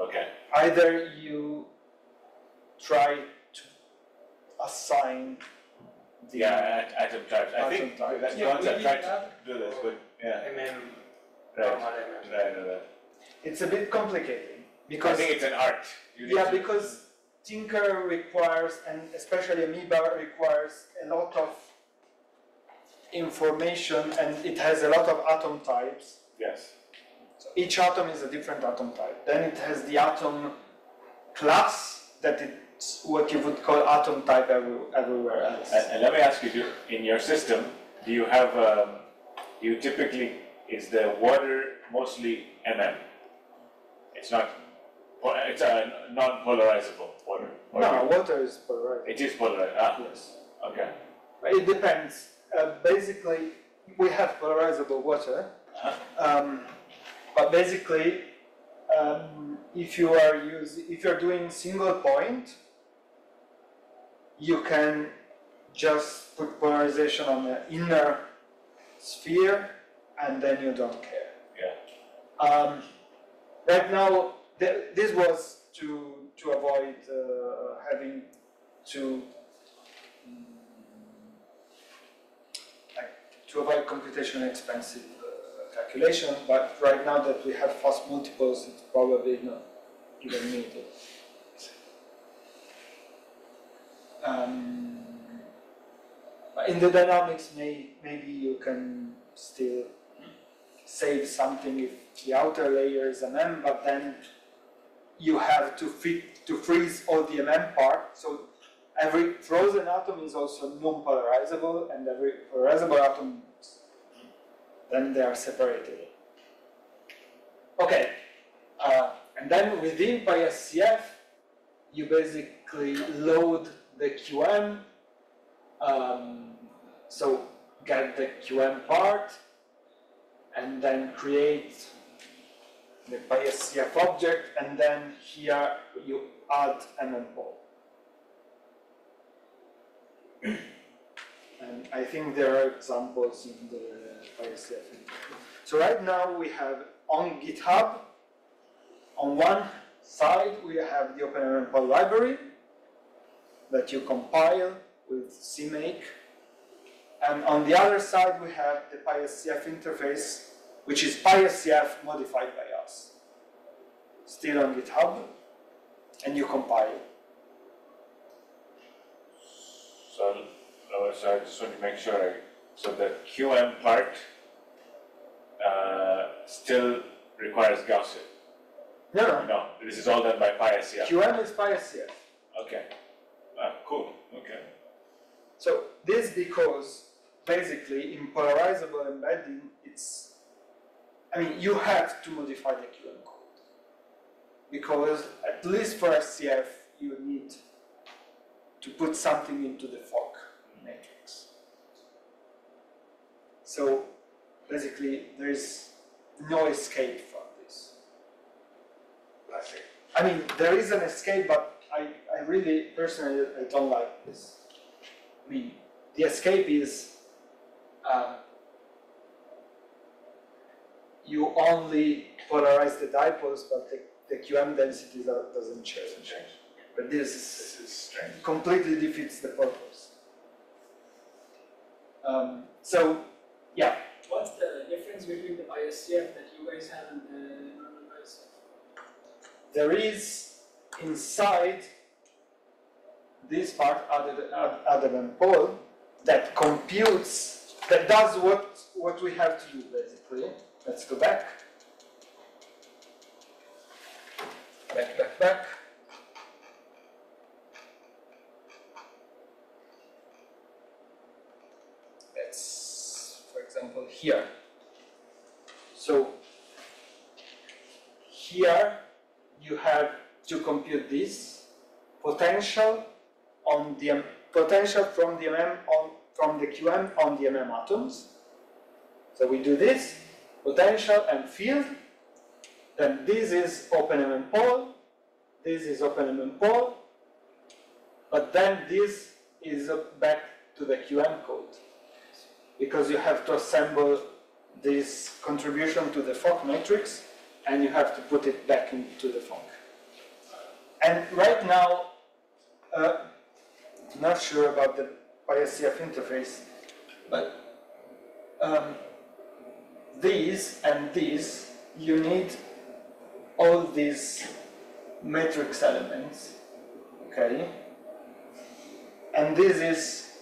okay.
Either you try to assign the
Yeah, at- atom types. I think
Atom types.
that
Yeah,
concept
we
tried
did
to
that.
do this, but yeah,
MM,
right,
normal MM.
right, right, right.
It's a bit complicated
I
because
think it's an art. You need
yeah,
to-
because Tinker requires and especially Amoeba requires a lot of information and it has a lot of atom types.
Yes,
So each atom is a different atom type. Then it has the atom class that it's what you would call atom type every, everywhere else.
and, and let me ask you, do, in your system, do you have, um, you typically, is the water mostly MM? It's not, po- it's a non-polarizable water? or
No, water is polarized.
It is polarized, ah,
Yes.
okay.
It depends. Uh, basically, we have polarizable water.
Uh-huh.
Um, but basically, um, if you are using, if you're doing single point, you can just put polarization on the inner sphere, and then you don't care.
Yeah.
Um, right now, th- this was to to avoid uh, having to like to avoid computationally expensive uh, calculation. But right now that we have fast multipoles, it's probably not even needed. Um, in the dynamics, may, maybe you can still save something if the outer layer is an M, but then you have to fit to freeze all the MM part. So every frozen atom is also non-polarizable, and every polarizable atom then they are separated. Okay, uh, and then within PySCF, you basically load the QM. Um, so get the QM part, and then create the PySCF object, and then here you add MMPol. <clears throat> And I think there are examples in the PySCF. So right now we have on GitHub, on one side we have the OpenMMPol library that you compile with CMake. And on the other side we have the PySCF interface, which is PySCF modified by. Still on GitHub, and you compile.
So, no, so I just want to make sure I, so the QM part, uh, still requires Gaussian?
No, no,
No, this is all done by PySCF,
QM is PySCF.
okay. Ah, cool, okay.
So this because basically in polarizable embedding, it's, I mean, you have to modify the QM code. Because at least for SCF, you need to put something into the Fock matrix. So basically, there is no escape from this.
I
mean, there is an escape, but I, I really, personally, I don't like this. I mean, the escape is, uh, you only polarize the dipoles, but the, the QM density doesn't change.
Change.
But this
This is strange.
completely defeats the purpose. Um, so, yeah,
What's the difference between the PySCF that you guys have and the normal PySCF?
there is inside this part other, other than Paul that computes, that does what, what we have to do basically. Let's go back. Back, back, back. Let's, for example, here. So here you have to compute this potential on the potential from the MM on from the QM on the MM atoms. So we do this potential and field, Then this is OpenMMPol, this is OpenMMPol, but then this is back to the QM code. Because you have to assemble this contribution to the Fock matrix and you have to put it back into the Fock. And right now, uh, not sure about the PySCF interface, but um, these and these, you need all these matrix elements, okay? And this is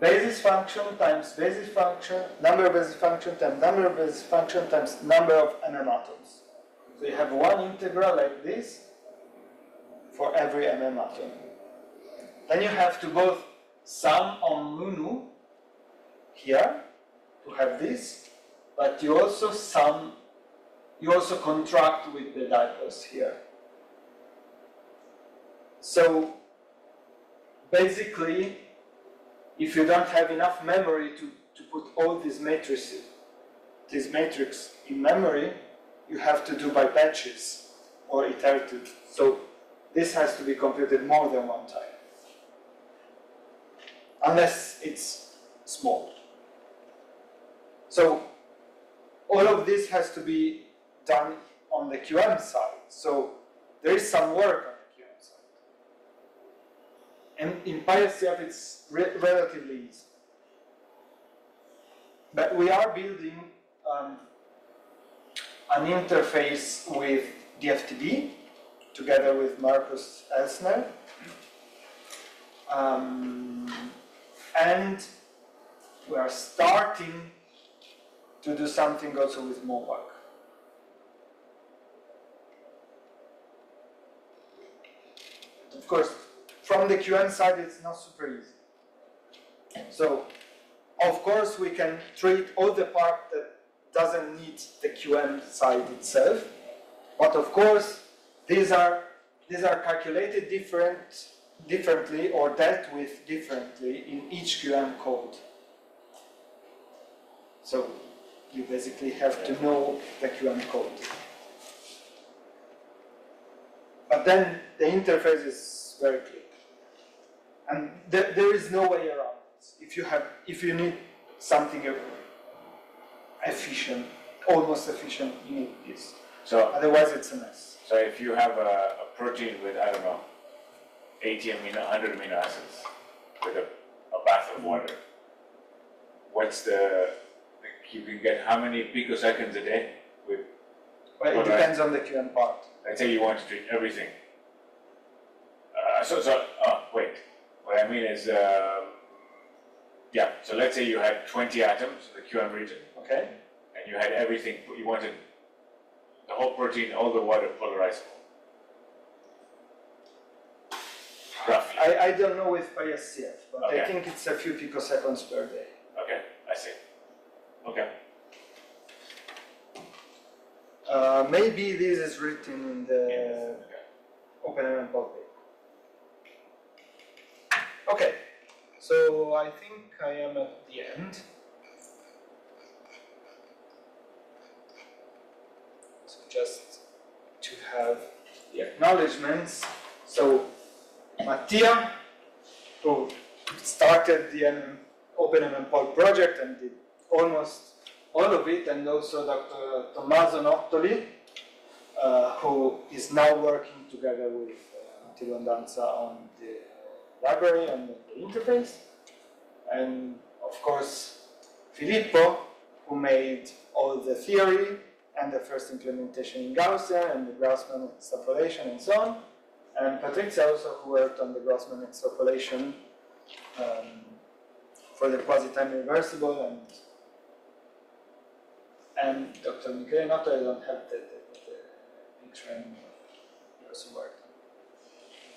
basis function times basis function, number of basis function times number of basis function times number of atoms. So you have one integral like this for every MM atom. Then you have to both sum on Munu here to have this, but you also sum, you also contract with the dipoles here. So basically, if you don't have enough memory to, to put all these matrices, this matrix in memory, you have to do by batches or iterative. So this has to be computed more than one time. Unless it's small. So all of this has to be done on the QM side. So there is some work on the QM side. And in PySCF it's re- relatively easy. But we are building um, an interface with DFTB together with Marcus Elstner. Um, and we are starting to do something also with MOVAC. Of course, from the QM side, it's not super easy. So, of course, we can treat all the part that doesn't need the QM side itself, but of course, these are these are calculated different differently or dealt with differently in each QM code. So you basically have to know the QM code. But then the interface is very clear. And there, there is no way around it. If you have, if you need something efficient, almost efficient, you need this.
So,
Otherwise, it's a mess.
so if you have a, a protein with, I don't know, eighty amino, hundred amino acids with a, a bath of water, what's the, you can get how many picoseconds a day with,
Well, it depends on the QM part.
let's say you want to treat everything. Uh, so, so, oh, wait, what I mean is, um, yeah, so let's say you had twenty atoms in the QM region,
Okay?
and you had everything, you wanted the whole protein, all the water polarizable. Roughly,
I, I don't know with PySCF, but I
Okay.
think it's a few picoseconds per day.
okay, I see. Okay,
Uh, maybe this is written in the
yeah, okay.
OpenMMPOL paper. Okay, so I think I am at the end. So just to have the acknowledgements. So Mattia, who started the MM, OpenMMPOL project and did almost all of it, and also Dr. Tommaso Nottoli, uh, who is now working together with uh, Danza on the library and the interface. And of course, Filippo, who made all the theory and the first implementation in Gaussian and the Grassmann extrapolation and so on. And Patrizia also, who worked on the Grassmann extrapolation um, for the quasi-time reversible and and Dr. Michele Noto, I don't have the, the, the picture anymore. He also worked on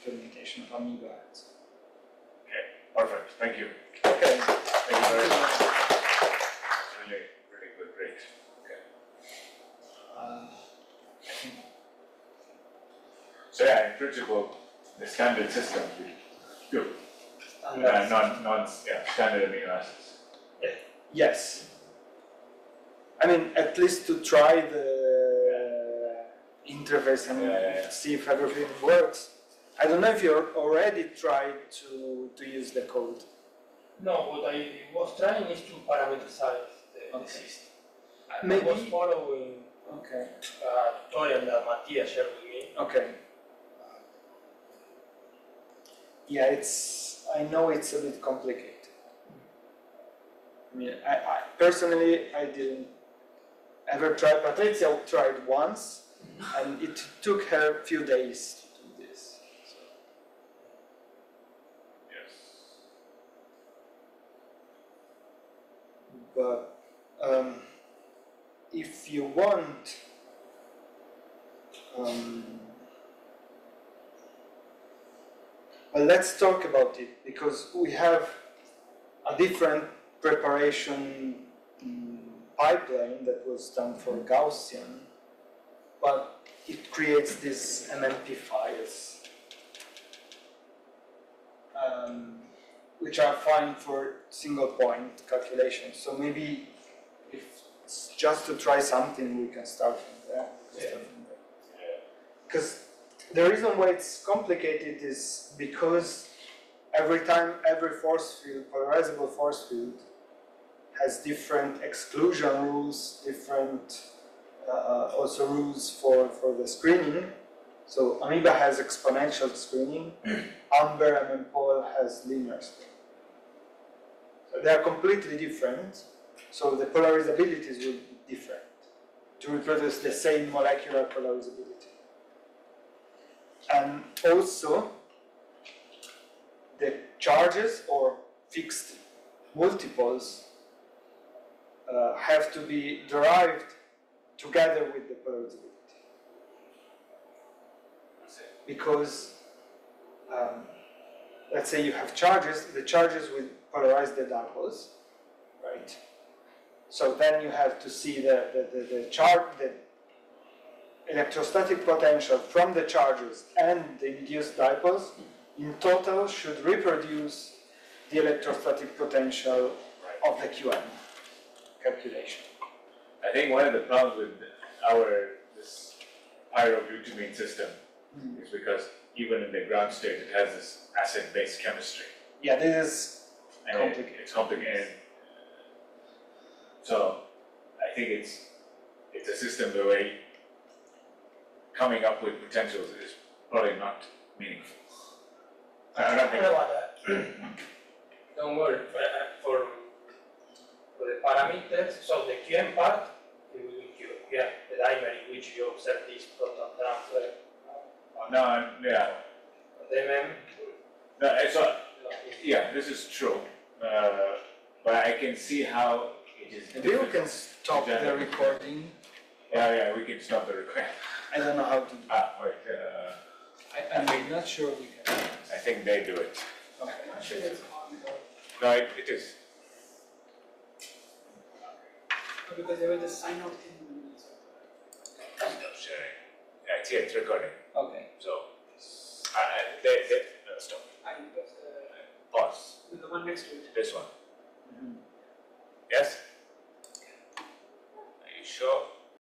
implementation of Amoeba and so
Perfect, thank you.
Okay.
thank you very much. Really, really good, great. Okay.
Uh,
So yeah, in principle, the standard system, good,
and
uh,
that's-
non, non, yeah, standard amino acids.
Yes. I mean, at least to try the interface and
Yeah, yeah, yeah.
see if everything works. I don't know if you already tried to, to use the code.
No, what I was trying is to parameterize the,
Okay.
system.
Maybe-
I was following
Okay.
a tutorial that Matthias shared with me.
Okay. Yeah, it's, I know it's a bit complicated. I mean, I, I personally, I didn't ever try, Patrizia tried once and it took her a few days to do this. So.
Yes.
But um, if you want, um, well, let's talk about it because we have a different preparation mm, pipeline that was done for Gaussian, but it creates these MMP files. Um, which are fine for single point calculations. So maybe just to try something, we can start from there.
Yeah.
Because the reason why it's complicated is because every time every force field, polarizable force field, has different exclusion rules, different uh, also rules for, for the screening. So Amoeba has exponential screening, <clears throat> Amber and Paul has linear screening. So they are completely different, so the polarizabilities will be different to reproduce the same molecular polarizability. And also, the charges or fixed multipoles uh, have to be derived together with the polarizability. Because, um, let's say you have charges, the charges will polarize the dipoles, right? So then you have to see the, the, the, the chart, the electrostatic potential from the charges and the induced dipoles in total should reproduce the electrostatic potential of the QM calculation.
I think one of the problems with our, this pyroglutamine system
Mm.
is because even in the ground state, it has this acid-base chemistry.
Yeah, this is
And it- it's complicated. So, I think it's, it's a system the way coming up with potentials is probably not meaningful. I don't think,
about that. <clears throat> Don't worry, for, uh, for, for the parameters, so the QM part, it will be Q, yeah, the dimer in which you observe this proton transfer.
no, I'm- yeah,
The MM,
no, it's, uh,
no,
yeah, this is true. Uh, but I can see how it is
Maybe we can stop the
Yeah.
recording.
Yeah, yeah, we can stop the recording.
I don't know how to.
Ah, wait, uh,
I, I'm not sure we can.
I think they do it.
Okay.
I'm not sure it's on though,
No, it, it is.
because there was a sign out in the minutes.
No sharing. Yeah, it's, yeah, it's recording,
Okay.
so, uh, they, they, no, stop,
I, but, uh,
pause,
the one next to it.
this one. Yes? show